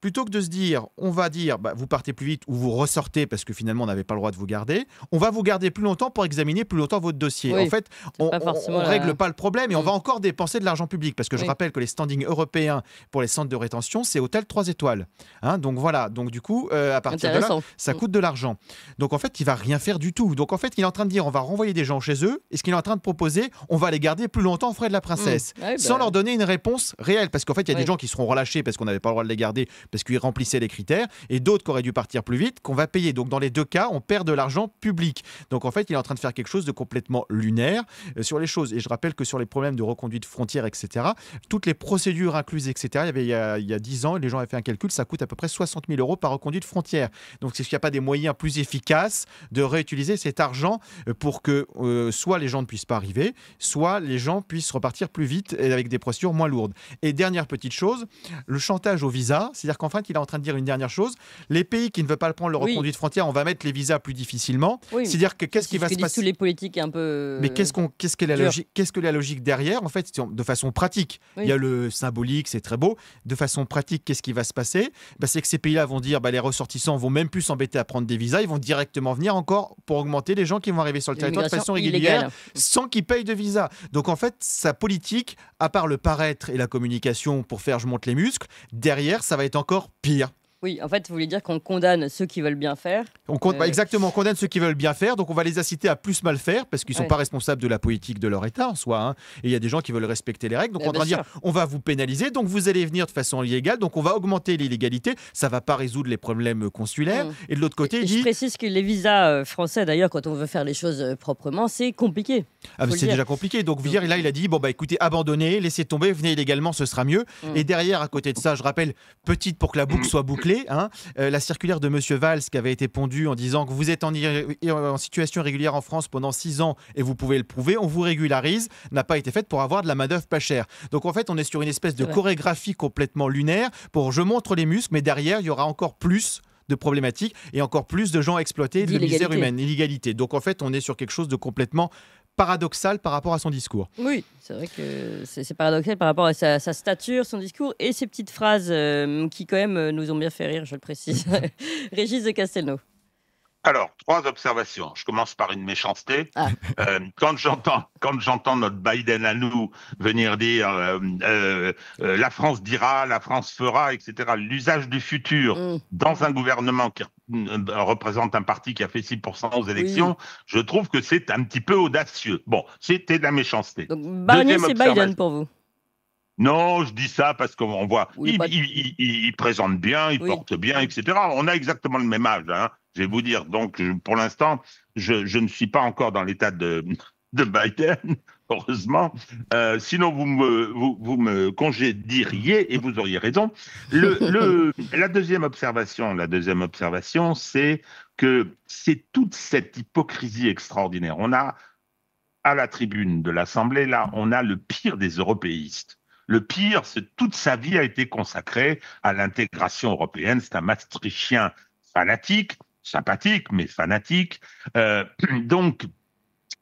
plutôt que de se dire, on va dire, bah, vous partez plus vite ou vous ressortez parce que finalement on n'avait pas le droit de vous garder, on va vous garder plus longtemps pour examiner plus longtemps votre dossier. en fait, on ne règle pas le problème et on va encore dépenser de l'argent public parce que je rappelle que les standings européens pour les centres de rétention, c'est hôtel 3 étoiles. Hein, donc voilà, donc du coup, euh, à partir de là, ça mm. coûte de l'argent. Donc en fait, il va rien faire du tout. Donc en fait, il est en train de dire, on va renvoyer des gens chez eux et ce qu'il est en train de proposer, on va les garder plus longtemps frais de la princesse, mm. sans bah leur donner une réponse réelle parce qu'en fait, il y a des gens qui seront relâchés parce qu'on n'avait pas le droit de les garder parce qu'ils remplissaient les critères, et d'autres qui auraient dû partir plus vite, qu'on va payer. Donc dans les deux cas, on perd de l'argent public. Donc en fait, il est en train de faire quelque chose de complètement lunaire euh, sur les choses. Et je rappelle que sur les problèmes de reconduite frontière, etc., toutes les procédures incluses, etc., il y avait il y a, 10 ans, les gens avaient fait un calcul, ça coûte à peu près 60 000 euros par reconduite frontière. Donc c'est qu'il n'y a pas des moyens plus efficaces de réutiliser cet argent euh, pour que euh, soit les gens ne puissent pas arriver, soit les gens puissent repartir plus vite et avec des procédures moins lourdes. Et dernière petite chose, le chantage au visa, c'est-à-dire qu'en fait, il est en train de dire une dernière chose, les pays qui ne veulent pas le prendre le reconduite frontière, on va mettre les visas plus difficilement. C'est-à-dire que qu'est-ce qui va se passer les politiques un peu Mais qu'est-ce qu'on qu'est-ce que la logique qu'est-ce que la logique derrière en fait de façon pratique. Il y a le symbolique, c'est très beau. De façon pratique, qu'est-ce qui va se passer? Bah, c'est que ces pays-là vont dire bah, les ressortissants vont même plus s'embêter à prendre des visas, ils vont directement venir encore pour augmenter les gens qui vont arriver sur le territoire de façon régulière sans qu'ils payent de visa. Donc en fait, sa politique, à part le paraître et la communication pour faire je monte les muscles, derrière, ça va être encore pire. Oui, en fait, vous voulez dire qu'on condamne ceux qui veulent bien faire. On bah, euh, exactement, on condamne ceux qui veulent bien faire, donc on va les inciter à plus mal faire parce qu'ils ne sont pas responsables de la politique de leur État en soi. Hein. Et il y a des gens qui veulent respecter les règles, donc on va dire on va vous pénaliser, donc vous allez venir de façon illégale, donc on va augmenter l'illégalité. Ça ne va pas résoudre les problèmes consulaires. Mmh. Et de l'autre côté, il dit. Je précise que les visas euh, français, d'ailleurs, quand on veut faire les choses euh, proprement, c'est compliqué. Ah, c'est déjà compliqué. Donc, Vire, là, il a dit bon, bah écoutez, abandonnez, laissez tomber, venez illégalement, ce sera mieux. Mmh. Et derrière, à côté de ça, je rappelle, petite pour que la boucle (clears throat) soit bouclée, hein, la circulaire de M. Valls qui avait été pondue en disant que vous êtes en, en situation régulière en France pendant six ans et vous pouvez le prouver, on vous régularise, n'a pas été faite pour avoir de la main-d'œuvre pas chère. Donc en fait, on est sur une espèce de chorégraphie complètement lunaire pour je montre les muscles, mais derrière, il y aura encore plus de problématiques et encore plus de gens exploités, de misère humaine, illégalité. Donc en fait, on est sur quelque chose de complètement paradoxal par rapport à son discours. Oui, c'est vrai que c'est paradoxal par rapport à sa, stature, son discours et ses petites phrases euh, qui quand même euh, nous ont bien fait rire, je le précise. (laughs) Régis de Castelnau. Alors, trois observations. Je commence par une méchanceté. Ah. Euh, quand j'entends, quand j'entends notre Biden à nous venir dire euh, euh, la France dira, la France fera, etc. L'usage du futur mm. dans un gouvernement qui représente un parti qui a fait 6% aux élections, je trouve que c'est un petit peu audacieux. Bon, c'était de la méchanceté. Donc Barnier, c'est Biden pour vous? Non, je dis ça parce qu'on voit, il, présente bien, il porte bien, etc. On a exactement le même âge. Hein je vais vous dire. Donc, pour l'instant, je, ne suis pas encore dans l'état de, de Biden, (laughs) heureusement. Euh, sinon, vous me, vous, me congédieriez et vous auriez raison. (laughs) Le, la deuxième observation, la deuxième observation, c'est que c'est toute cette hypocrisie extraordinaire. On a à la tribune de l'Assemblée, là, on a le pire des européistes. Le pire, c'est toute sa vie a été consacrée à l'intégration européenne. C'est un Maastrichtien fanatique sympathique, mais fanatique. Euh, (clears throat) donc,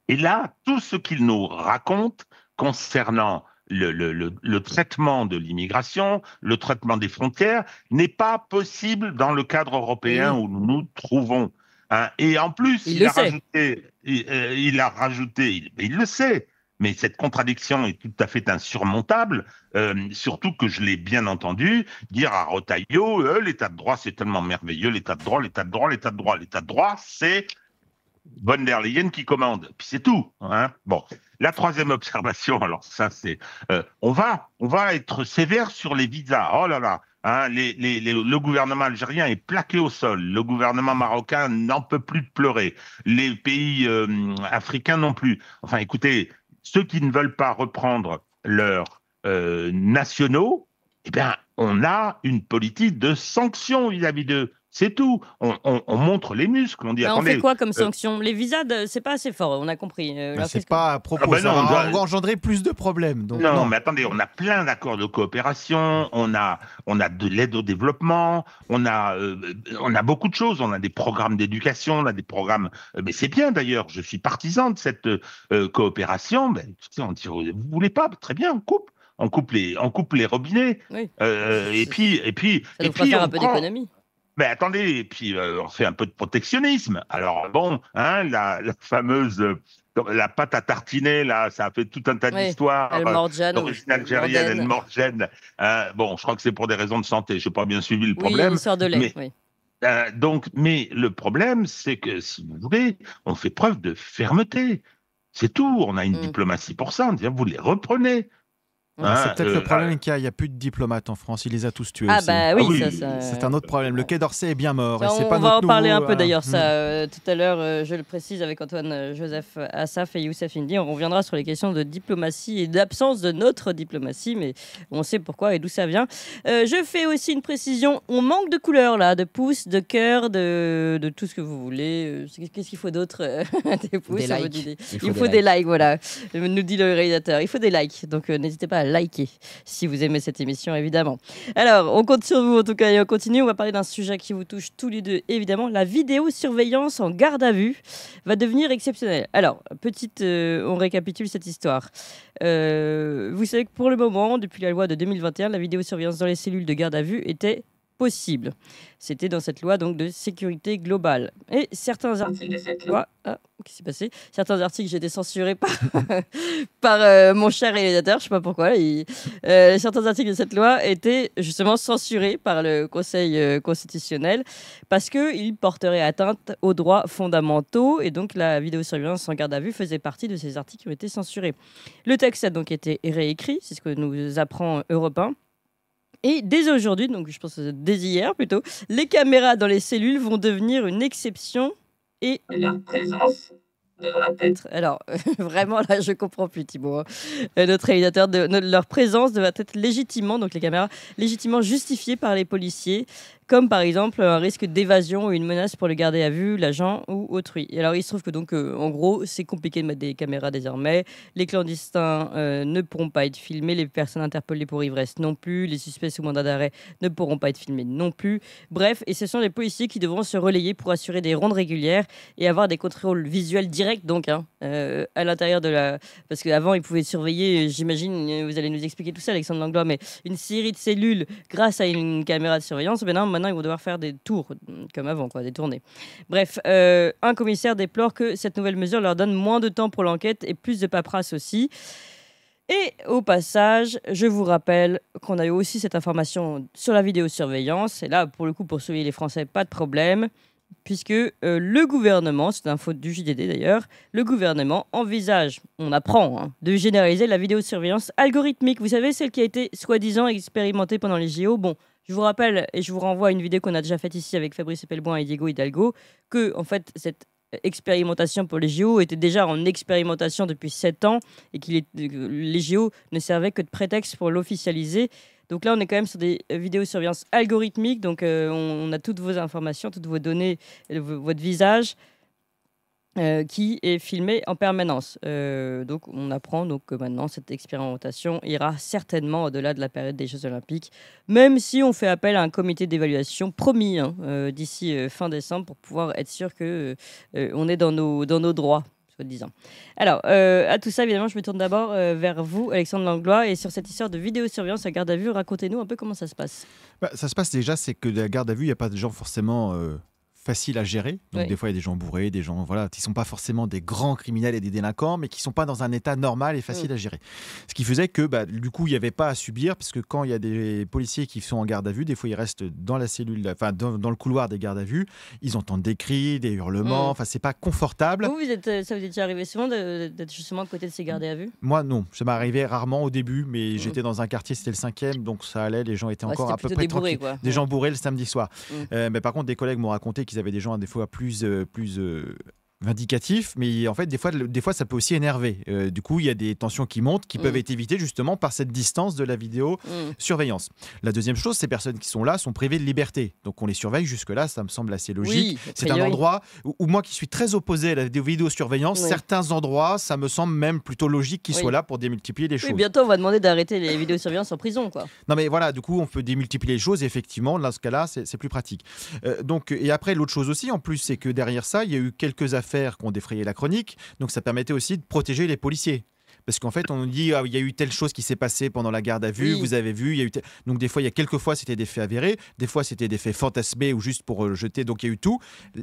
et là, tout ce qu'il nous raconte concernant le, traitement de l'immigration, le traitement des frontières, n'est pas possible dans le cadre européen où nous nous trouvons. Hein. Et en plus, il, a rajouté, euh, il, a rajouté, il le sait, mais cette contradiction est tout à fait insurmontable, euh, surtout que je l'ai bien entendu dire à Rotaillot, euh, l'état de droit c'est tellement merveilleux, l'état de droit, l'état de droit, l'état de droit, l'état de droit c'est von der Leyen qui commande, puis c'est tout. Hein bon, la troisième observation, (laughs) alors ça c'est, euh, on va, on va être sévère sur les visas. Oh là là, Hein, le gouvernement algérien est plaqué au sol. Le gouvernement marocain n'en peut plus de pleurer. Les pays africains non plus. Enfin, écoutez, ceux qui ne veulent pas reprendre leurs euh, nationaux, eh bien, on a une politique de sanctions vis-à-vis d'eux. C'est tout. On, montre les muscles. On dit. on fait quoi comme euh, sanction? Les visas, c'est pas assez fort. On a compris. Euh, bah, c'est pas à propos. Ah bah ça va engendrer plus de problèmes. non, mais attendez, on a plein d'accords de coopération. On a, on a de l'aide au développement. On a, euh, on a beaucoup de choses. On a des programmes d'éducation. On a des programmes. mais c'est bien d'ailleurs. Je suis partisan de cette coopération. Ben, on dit, vous voulez pas? Très bien, on coupe on coupe les, on coupe les robinets. et puis, et puis, ça et puis, faire un peu d'économie. Mais attendez, et puis euh, on fait un peu de protectionnisme. Alors bon, hein, la, fameuse la pâte à tartiner, là, ça a fait tout un tas d'histoires euh, d'origine algérienne, elle euh, bon, je crois que c'est pour des raisons de santé. Je n'ai pas bien suivi le problème. Oui, de lait, mais, oui. donc, mais le problème, c'est que si vous voulez, on fait preuve de fermeté. C'est tout. On a une mm. diplomatie pour ça. On dit, vous les reprenez. C'est peut-être le problème qu'il n'y a, plus de diplomates en France. Il les a tous tués. Ah, aussi. bah oui, ah ça, c'est un autre problème. Le Quai d'Orsay est bien mort. on, pas va en parler un peu d'ailleurs, ça. Euh, tout à l'heure, euh, je le précise avec Antoine euh, Joseph Assaf et Youssef Indy. On reviendra sur les questions de diplomatie et d'absence de notre diplomatie, mais on sait pourquoi et d'où ça vient. je fais aussi une précision. On manque de couleurs là, de pouces, de cœurs, de, de, tout ce que vous voulez. Qu'est-ce qu'il faut d'autre (laughs) Des pouces, Il faut, des, likes. voilà. Nous dit le réalisateur. Il faut des likes. Donc n'hésitez pas à liker si vous aimez cette émission, évidemment. Alors, on compte sur vous en tout cas et on continue. On va parler d'un sujet qui vous touche tous les deux, évidemment. La vidéosurveillance en garde à vue va devenir exceptionnelle. Alors, petite, euh, on récapitule cette histoire. Euh, vous savez que pour le moment, depuis la loi de 2021, la vidéosurveillance dans les cellules de garde à vue était possible. C'était dans cette loi donc de sécurité globale. Et certains articles de cette loi, ah, qu'est-ce qui s'est passé? Certains articles j'ai été censurés par, (laughs) par euh, mon cher réalisateur, je sais pas pourquoi. Euh, certains articles de cette loi étaient justement censurés par le Conseil euh, constitutionnel parce qu'ils porteraient atteinte aux droits fondamentaux et donc la vidéosurveillance en garde à vue faisait partie de ces articles qui ont été censurés. Le texte a donc été réécrit, c'est ce que nous apprend Europe 1. Et dès aujourd'hui, donc je pense que dès hier plutôt, les caméras dans les cellules vont devenir une exception et leur présence devra être. Alors, (laughs) vraiment, là, je comprends plus, Thibaut. Hein. Euh, notre réalisateur, de, leur présence devra être légitimement, donc les caméras, légitimement justifiées par les policiers comme par exemple un risque d'évasion ou une menace pour le garder à vue, l'agent ou autrui. Et alors il se trouve que donc euh, en gros c'est compliqué de mettre des caméras désormais. Les clandestins euh, ne pourront pas être filmés, les personnes interpellées pour ivresse non plus, les suspects sous mandat d'arrêt ne pourront pas être filmés non plus. Bref, et ce sont les policiers qui devront se relayer pour assurer des rondes régulières et avoir des contrôles visuels directs donc hein, euh, à l'intérieur de la parce qu'avant ils pouvaient surveiller, j'imagine vous allez nous expliquer tout ça Alexandre Langlois, mais une série de cellules grâce à une caméra de surveillance. Maintenant maintenant, ils vont devoir faire des tours, comme avant, des tournées. Bref, euh, un commissaire déplore que cette nouvelle mesure leur donne moins de temps pour l'enquête et plus de paperasse aussi. Et au passage, je vous rappelle qu'on a eu aussi cette information sur la vidéosurveillance. Et là, pour le coup, pour surveiller les Français, pas de problème puisque euh, le gouvernement, c'est un faute du JDD d'ailleurs, le gouvernement envisage, on apprend, hein, de généraliser la vidéosurveillance algorithmique. Vous savez, celle qui a été soi-disant expérimentée pendant les JO. Bon, je vous rappelle, et je vous renvoie à une vidéo qu'on a déjà faite ici avec Fabrice Pelboin et Diego Hidalgo, que en fait, cette expérimentation pour les JO était déjà en expérimentation depuis 7 ans et que les JO ne servaient que de prétexte pour l'officialiser. Donc là, on est quand même sur des vidéosurveillance algorithmiques. Donc euh, on, a toutes vos informations, toutes vos données, votre visage. Euh, qui est filmé en permanence. Euh, donc on apprend donc que maintenant cette expérimentation ira certainement au-delà de la période des Jeux Olympiques, même si on fait appel à un comité d'évaluation promis hein, euh, d'ici fin décembre pour pouvoir être sûr que on est dans nos, dans nos droits. Disant. Alors, à tout ça, évidemment, je me tourne d'abord vers vous, Alexandre Langlois, et sur cette histoire de vidéosurveillance à garde à vue, racontez-nous un peu comment ça se passe. Bah, ça se passe déjà, c'est que la garde à vue, il n'y a pas de gens forcément facile à gérer. Donc des fois, il y a des gens bourrés, des gens voilà, qui sont pas forcément des grands criminels et des délinquants, mais qui sont pas dans un état normal et facile mm. à gérer. Ce qui faisait que bah, du coup, il n'y avait pas à subir, parce que quand il y a des policiers qui sont en garde à vue, des fois, ils restent dans la cellule, enfin dans, le couloir des gardes à vue, ils entendent des cris, des hurlements, mm. enfin, c'est pas confortable. Vous, vous êtes, ça vous est arrivé souvent d'être justement à côté de ces gardés à vue? Moi, non. Ça m'est arrivé rarement au début, mais mm. j'étais dans un quartier, c'était le cinquième, donc ça allait, les gens étaient encore à peu près tranquilles. Des gens bourrés le samedi soir. Euh, mais par contre, des collègues m'ont raconté qu'ils avaient des gens à des fois plus plus, euh, plus euh, vindicatif, mais en fait, des fois, des fois ça peut aussi énerver. Euh, du coup, il y a des tensions qui montent qui peuvent mm. être évitées justement par cette distance de la vidéo mm. surveillance. La deuxième chose, ces personnes qui sont là sont privées de liberté. Donc, on les surveille jusque-là, ça me semble assez logique. c'est un endroit où, moi qui suis très opposé à la vidéosurveillance, certains endroits, ça me semble même plutôt logique qu'ils soient là pour démultiplier les choses. bientôt, on va demander d'arrêter les vidéosurveillances en prison. Quoi. Non, mais voilà, du coup, on peut démultiplier les choses. effectivement, dans ce cas-là, c'est plus pratique. Euh, donc, et après, l'autre chose aussi, en plus, c'est que derrière ça, il y a eu quelques affaires qui ont défrayé la chronique. Donc ça permettait aussi de protéger les policiers. Parce qu'en fait, on nous dit, ah, il y a eu telle chose qui s'est passée pendant la garde à vue, vous avez vu, il y a eu Donc des fois, il y a quelques fois, c'était des faits avérés, des fois, c'était des faits fantasmés ou juste pour euh, jeter. Donc il y a eu tout.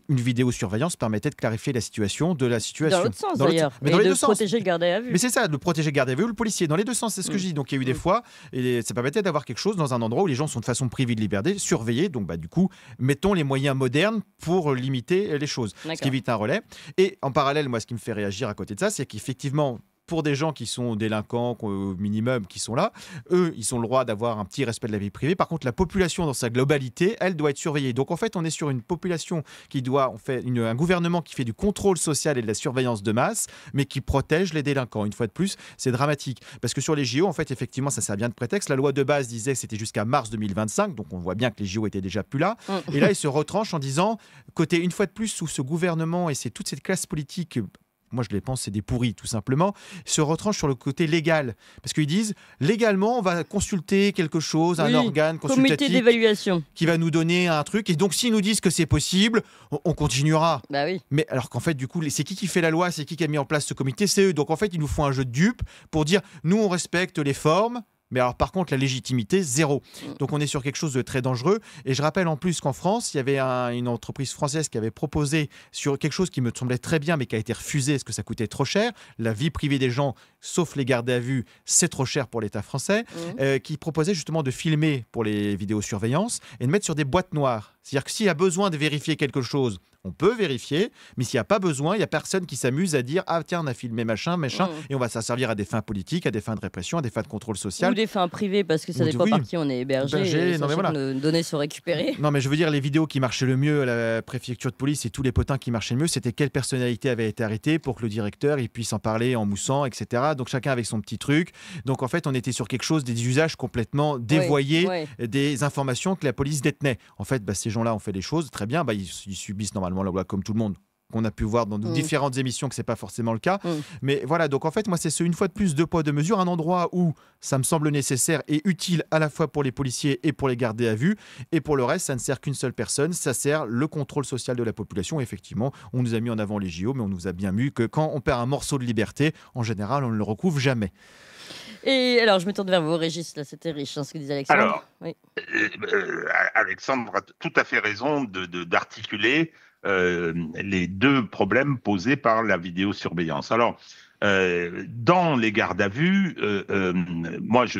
Une vidéosurveillance permettait de clarifier la situation, de la situation. Dans l'autre sens, d'ailleurs. Mais dans les de deux protéger le garde à vue. Mais c'est ça, de protéger le garde à vue ou le policier. Dans les deux sens, c'est ce que mm. je dis. Donc il y a eu des mm. fois, et ça permettait d'avoir quelque chose dans un endroit où les gens sont de façon privée de liberté, surveillés. Donc bah, du coup, mettons les moyens modernes pour limiter les choses. Ce qui évite un relais. Et en parallèle, moi, ce qui me fait réagir à côté de ça, c'est qu'effectivement, pour des gens qui sont délinquants au minimum, qui sont là, eux, ils ont le droit d'avoir un petit respect de la vie privée. Par contre, la population dans sa globalité, elle doit être surveillée. Donc en fait, on est sur une population qui doit, on fait un gouvernement qui fait du contrôle social et de la surveillance de masse, mais qui protège les délinquants. Une fois de plus, c'est dramatique. Parce que sur les JO, en fait, effectivement, ça sert bien de prétexte. La loi de base disait que c'était jusqu'à mars 2025, donc on voit bien que les JO étaient déjà plus là. Mm. Et là, ils se retranchent en disant, côté, une fois de plus, sous ce gouvernement et c'est toute cette classe politique moi je les pense, c'est des pourris tout simplement, se retranchent sur le côté légal. Parce qu'ils disent, légalement, on va consulter quelque chose, un organe consultatif d'évaluation qui va nous donner un truc. Et donc s'ils nous disent que c'est possible, on, continuera. Bah oui. Mais alors qu'en fait, du coup, c'est qui qui fait la loi C'est qui qui a mis en place ce comité? C'est eux. Donc en fait, ils nous font un jeu de dupes pour dire, nous, on respecte les formes, mais alors, par contre, la légitimité, zéro. Donc, on est sur quelque chose de très dangereux. Et je rappelle en plus qu'en France, il y avait une entreprise française qui avait proposé sur quelque chose qui me semblait très bien, mais qui a été refusé parce que ça coûtait trop cher. La vie privée des gens, sauf les garder à vue, c'est trop cher pour l'État français. Mm. Euh, qui proposait justement de filmer pour les vidéosurveillances et de mettre sur des boîtes noires. C'est-à-dire que s'il y a besoin de vérifier quelque chose, on peut vérifier, mais s'il n'y a pas besoin, il n'y a personne qui s'amuse à dire Ah, tiens, on a filmé machin, machin, mmh. et on va s'en servir à des fins politiques, à des fins de répression, à des fins de contrôle social. Ou des fins privées, parce que ça dépend par qui on est hébergé. non, mais voilà. nos données sont récupérées. Non, mais je veux dire, les vidéos qui marchaient le mieux à la préfecture de police et tous les potins qui marchaient le mieux, c'était quelle personnalité avait été arrêtée pour que le directeur il puisse en parler en moussant, etc. Donc chacun avec son petit truc. Donc en fait, on était sur quelque chose, des usages complètement dévoyés, des informations que la police détenait. En fait, bah, ces gens-là ont fait des choses très bien, bah, ils subissent normalement la loi comme tout le monde qu'on a pu voir dans mm. différentes émissions que c'est pas forcément le cas. Mm. Mais voilà, donc en fait, moi, c'est ce, une fois de plus deux poids, deux mesures, un endroit où ça me semble nécessaire et utile à la fois pour les policiers et pour les garder à vue. Et pour le reste, ça ne sert qu'une seule personne, ça sert le contrôle social de la population. Effectivement, on nous a mis en avant les JO, mais on nous a bien vu que quand on perd un morceau de liberté, en général, on ne le recouvre jamais. Et alors, je me tourne vers vous, Régis, là, c'était riche, hein, ce que disait Alexandre. Alors, euh, euh, Alexandre a tout à fait raison d'articuler euh, les deux problèmes posés par la vidéosurveillance. Alors, euh, dans les gardes à vue, euh, moi, je,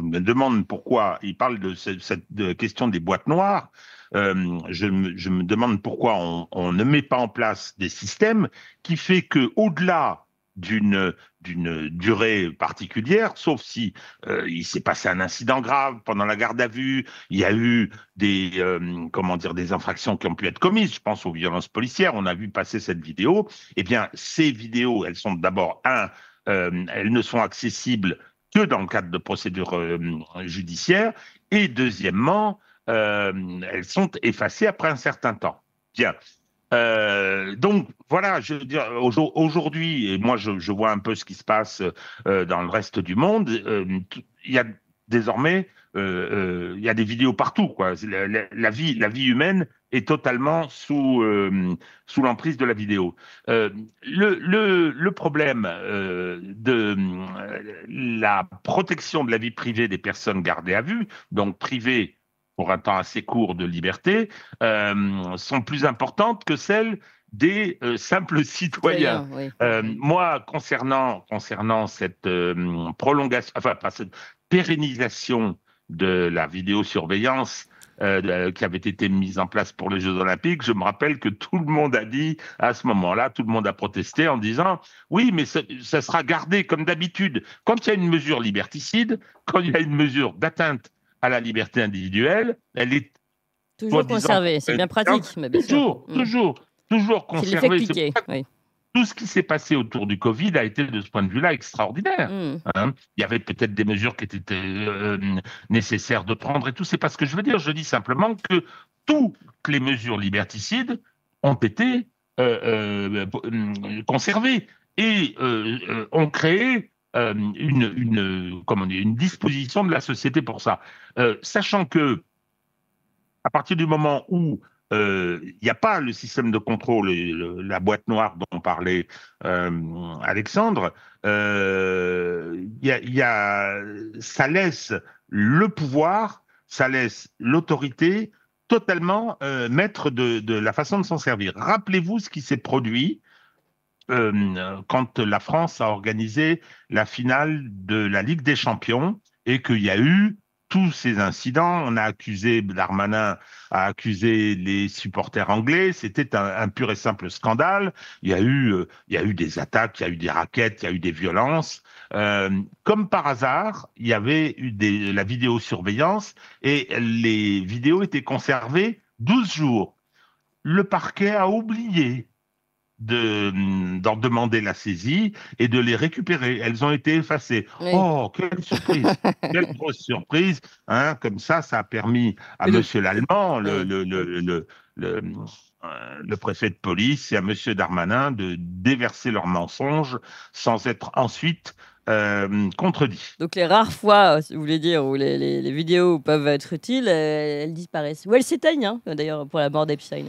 me demande pourquoi il parle de cette, question des boîtes noires. Je me, demande pourquoi on, on, ne met pas en place des systèmes qui fait que, au-delà d'une d'une durée particulière, sauf si euh, il s'est passé un incident grave pendant la garde à vue, il y a eu des euh, comment dire des infractions qui ont pu être commises, je pense aux violences policières, on a vu passer cette vidéo. Eh bien, ces vidéos, elles sont d'abord un, euh, elles ne sont accessibles que dans le cadre de procédures judiciaires, et deuxièmement, elles sont effacées après un certain temps. Bien. Euh, donc voilà, je veux dire, aujourd'hui, et moi je, je, vois un peu ce qui se passe euh, dans le reste du monde, euh, il y a désormais, euh, il y a des vidéos partout. Quoi. La, vie, la vie humaine est totalement sous, sous l'emprise de la vidéo. le, le, le, problème de la protection de la vie privée des personnes gardées à vue, donc privées pour un temps assez court de liberté, euh, sont plus importantes que celles des euh, simples (laughs) citoyens. Euh, moi, concernant, concernant cette prolongation, enfin, pas cette pérennisation de la vidéosurveillance qui avait été mise en place pour les Jeux Olympiques, je me rappelle que tout le monde a dit à ce moment-là, tout le monde a protesté en disant oui, mais ça sera gardé comme d'habitude. Quand il y a une mesure liberticide, quand il y a une mesure d'atteinte à la liberté individuelle, elle est toujours conservée. C'est bien pratique, mais toujours, mm. toujours, toujours conservée. Tout ce qui s'est passé autour du Covid a été de ce point de vue-là extraordinaire. Mm. Hein. Il y avait peut-être des mesures qui étaient euh, nécessaires de prendre et tout. C'est pas ce que je veux dire. Je dis simplement que toutes les mesures liberticides ont été euh, euh, conservées et ont créé euh, une, une, comment dire, une disposition de la société pour ça. Euh, sachant que, à partir du moment où euh, il n'y a pas le système de contrôle, la boîte noire dont parlait Alexandre, y y a, ça laisse le pouvoir, ça laisse l'autorité totalement maître de, de, la façon de s'en servir. Rappelez-vous ce qui s'est produit euh, quand la France a organisé la finale de la Ligue des Champions et qu'il y a eu tous ces incidents. On a accusé, Darmanin a accusé les supporters anglais. C'était un, pur et simple scandale. Il y a eu, euh, il y a eu des attaques, il y a eu des raquettes, il y a eu des violences. Euh, comme par hasard, il y avait eu des, la vidéosurveillance et les vidéos étaient conservées 12 jours. Le parquet a oublié d'en demander la saisie et de les récupérer. Elles ont été effacées. Oh, quelle surprise (laughs) Quelle grosse surprise hein Comme ça, ça a permis à Monsieur l'Allemand, le, le, le, le, le préfet de police et à Monsieur Darmanin de déverser leurs mensonges sans être ensuite euh, contredit. Donc les rares fois, si vous voulez dire, où les, les, vidéos peuvent être utiles, elles, disparaissent. Ou elles s'éteignent, hein, d'ailleurs, pour la mort d'Epstein.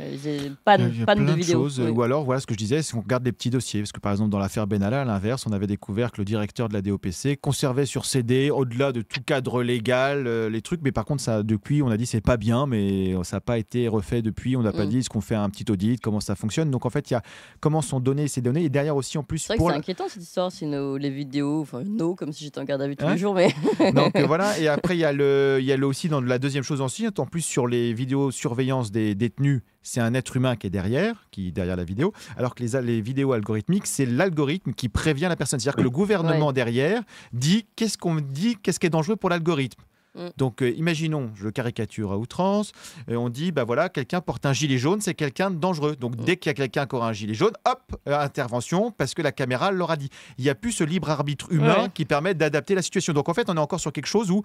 Pas, pas de, vidéos. Choses, Ou alors, voilà ce que je disais, c'est qu'on regarde des petits dossiers. Parce que par exemple, dans l'affaire Benalla, à l'inverse, on avait découvert que le directeur de la DOPC conservait sur CD, au-delà de tout cadre légal, euh, les trucs. Mais par contre, ça, depuis, on a dit c'est pas bien, mais ça n'a pas été refait depuis. On n'a pas mm. dit est-ce qu'on fait un petit audit, comment ça fonctionne. Donc en fait, il y a comment sont données ces données. Et derrière aussi, en plus. C'est vrai que c'est inquiétant cette histoire, c'est les vidéos enfin no, comme si j'étais en garde à vue tous les jours. Mais... (laughs) Donc euh, voilà, et (laughs) après il y a le, il y a le aussi dans la deuxième chose ensuite, en plus sur les vidéos surveillance des détenus, c'est un être humain qui est derrière, qui est derrière la vidéo, alors que les, les vidéos algorithmiques, c'est l'algorithme qui prévient la personne. C'est-à-dire que le gouvernement derrière dit qu'est-ce qu'on dit, qu'est-ce qui est dangereux pour l'algorithme. Mm. Donc, euh, imaginons, je caricature à outrance, et on dit, bah voilà, quelqu'un porte un gilet jaune, c'est quelqu'un de dangereux. Donc, mm. dès qu'il y a quelqu'un qui aura un gilet jaune, hop, euh, intervention, parce que la caméra l'aura dit. Il n'y a plus ce libre arbitre humain qui permet d'adapter la situation. Donc, en fait, on est encore sur quelque chose où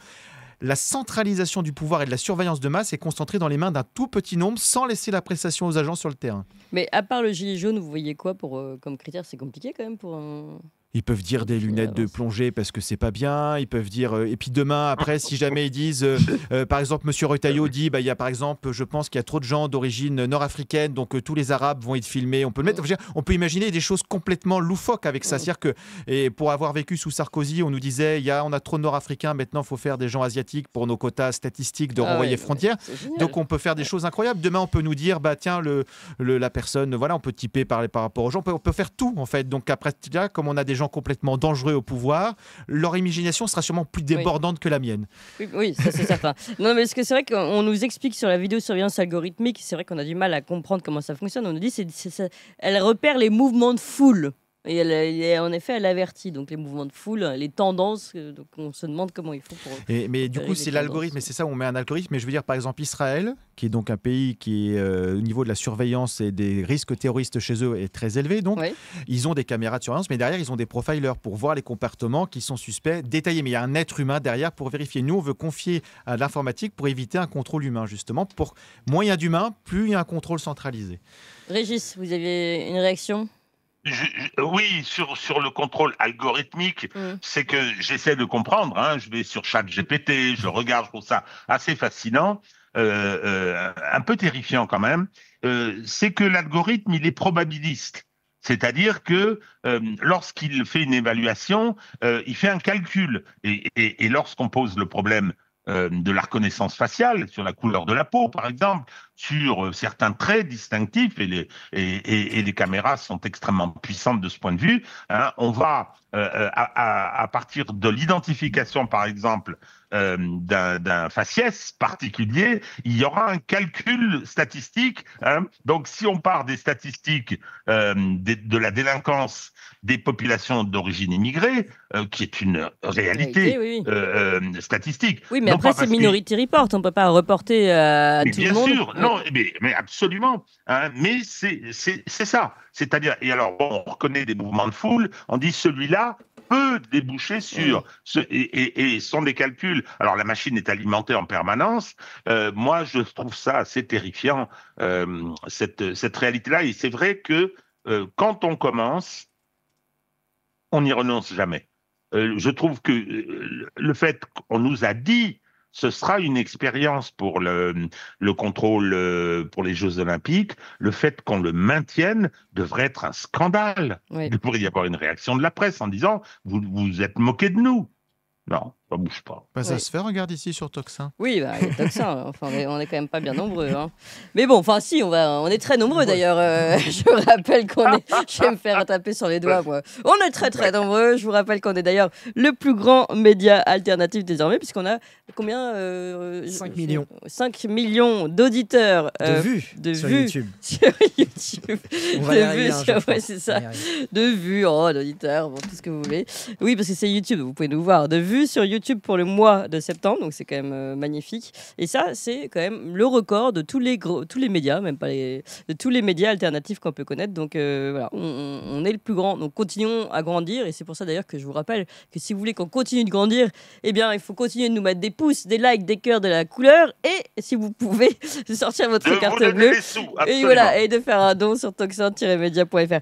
la centralisation du pouvoir et de la surveillance de masse est concentrée dans les mains d'un tout petit nombre sans laisser la prestation aux agents sur le terrain. Mais à part le gilet jaune, vous voyez quoi pour, euh, comme critère? C'est compliqué quand même pour un... Ils peuvent dire des lunettes de plongée parce que c'est pas bien. Ils peuvent dire. Euh, et puis demain, après, si jamais ils disent, euh, (laughs) euh, par exemple, Monsieur Retailleau dit, bah, il y a par exemple, je pense qu'il y a trop de gens d'origine nord-africaine, donc tous les Arabes vont être filmés. On peut mettre, on peut imaginer des choses complètement loufoques avec ça. C'est-à-dire que, et pour avoir vécu sous Sarkozy, on nous disait, il y a, on a trop de Nord-Africains, maintenant il faut faire des gens asiatiques pour nos quotas statistiques de ah renvoyer frontières. Donc on peut faire des choses incroyables. Demain, on peut nous dire, bah tiens, le, la personne, voilà, on peut typer par, par rapport aux gens. On peut, on peut faire tout en fait. Donc après, là, comme on a des gens complètement dangereux au pouvoir, leur imagination sera sûrement plus débordante que la mienne. Oui, ça c'est certain. (laughs) Non, mais ce que c'est vrai qu'on nous explique sur la vidéosurveillance algorithmique, c'est vrai qu'on a du mal à comprendre comment ça fonctionne. On nous dit c'est, elle repère les mouvements de foule. Et elle, en effet, elle avertit donc les mouvements de foule, les tendances. Euh, donc on se demande comment il faut pour. Et, mais du coup, c'est l'algorithme, et c'est ça où on met un algorithme. Mais je veux dire, par exemple, Israël, qui est donc un pays qui est euh, au niveau de la surveillance et des risques terroristes chez eux est très élevé. Donc, ils ont des caméras de surveillance, mais derrière, ils ont des profilers pour voir les comportements qui sont suspects, détaillés. Mais il y a un être humain derrière pour vérifier. Nous, on veut confier à l'informatique pour éviter un contrôle humain, justement. Pour moins il y a d'humains, plus il y a un contrôle centralisé. Régis, vous avez une réaction? Oui, sur, sur le contrôle algorithmique, mm. c'est que j'essaie de comprendre. Hein, je vais sur ChatGPT, je regarde, je trouve ça assez fascinant, euh, euh, un peu terrifiant quand même. Euh, c'est que l'algorithme, il est probabiliste. C'est-à-dire que lorsqu'il fait une évaluation, il fait un calcul. Et, et, et lorsqu'on pose le problème de la reconnaissance faciale, sur la couleur de la peau, par exemple, sur euh, certains traits distinctifs et les, et, et, les caméras sont extrêmement puissantes de ce point de vue. Hein, on va, euh, euh, à, à, partir de l'identification, par exemple, euh, d'un faciès particulier, il y aura un calcul statistique. Hein. Donc, si on part des statistiques euh, de, de, la délinquance des populations d'origine immigrée, euh, qui est une réalité oui, oui. statistique. Oui, mais après, c'est Minority Report, on ne peut pas reporter à tout le monde. Bien sûr, non, mais, mais absolument. Hein, mais c'est ça. C'est-à-dire, et alors, on reconnaît des mouvements de foule, on dit celui-là peut déboucher sur et, et, sont des calculs. Alors la machine est alimentée en permanence. Euh, moi, je trouve ça assez terrifiant euh, cette, réalité-là. Et c'est vrai que euh, quand on commence, on n'y renonce jamais. Je trouve que le fait qu'on nous a dit ce sera une expérience pour le, le contrôle euh, pour les Jeux Olympiques. Le fait qu'on le maintienne devrait être un scandale. Il pourrait y avoir une réaction de la presse en disant vous vous êtes moqué de nous. Non, ça bouge pas. Bah, ça se fait, regarde ici sur Toxin. Oui, bah, (laughs) Toxin, enfin, on est quand même pas bien nombreux. Hein. Mais bon, enfin, si, on, va, on est très nombreux d'ailleurs. Euh, (laughs) je rappelle qu'on est. Je vais me faire taper sur les doigts, moi. On est très, très nombreux. Je vous rappelle qu'on est d'ailleurs le plus grand média alternatif désormais, puisqu'on a combien 5 euh, millions. 5 millions d'auditeurs. de euh, vues. De sur vues YouTube. (laughs) Sur YouTube. On va de vues, sur, ouais, c'est ça. De vues, oh, d'auditeurs, bon, tout ce que vous voulez. Oui, parce que c'est YouTube, vous pouvez nous voir. De vues sur YouTube YouTube pour le mois de septembre, donc c'est quand même euh, magnifique. Et ça, c'est quand même le record de tous les, gros, tous les médias, même pas les, de tous les médias alternatifs qu'on peut connaître. Donc euh, voilà, on, est le plus grand. Donc continuons à grandir. Et c'est pour ça d'ailleurs que je vous rappelle que si vous voulez qu'on continue de grandir, eh bien, il faut continuer de nous mettre des pouces, des likes, des cœurs, de la couleur. Et si vous pouvez (laughs) sortir votre carte bleue. et voilà, et de faire un don sur toxin-media.fr.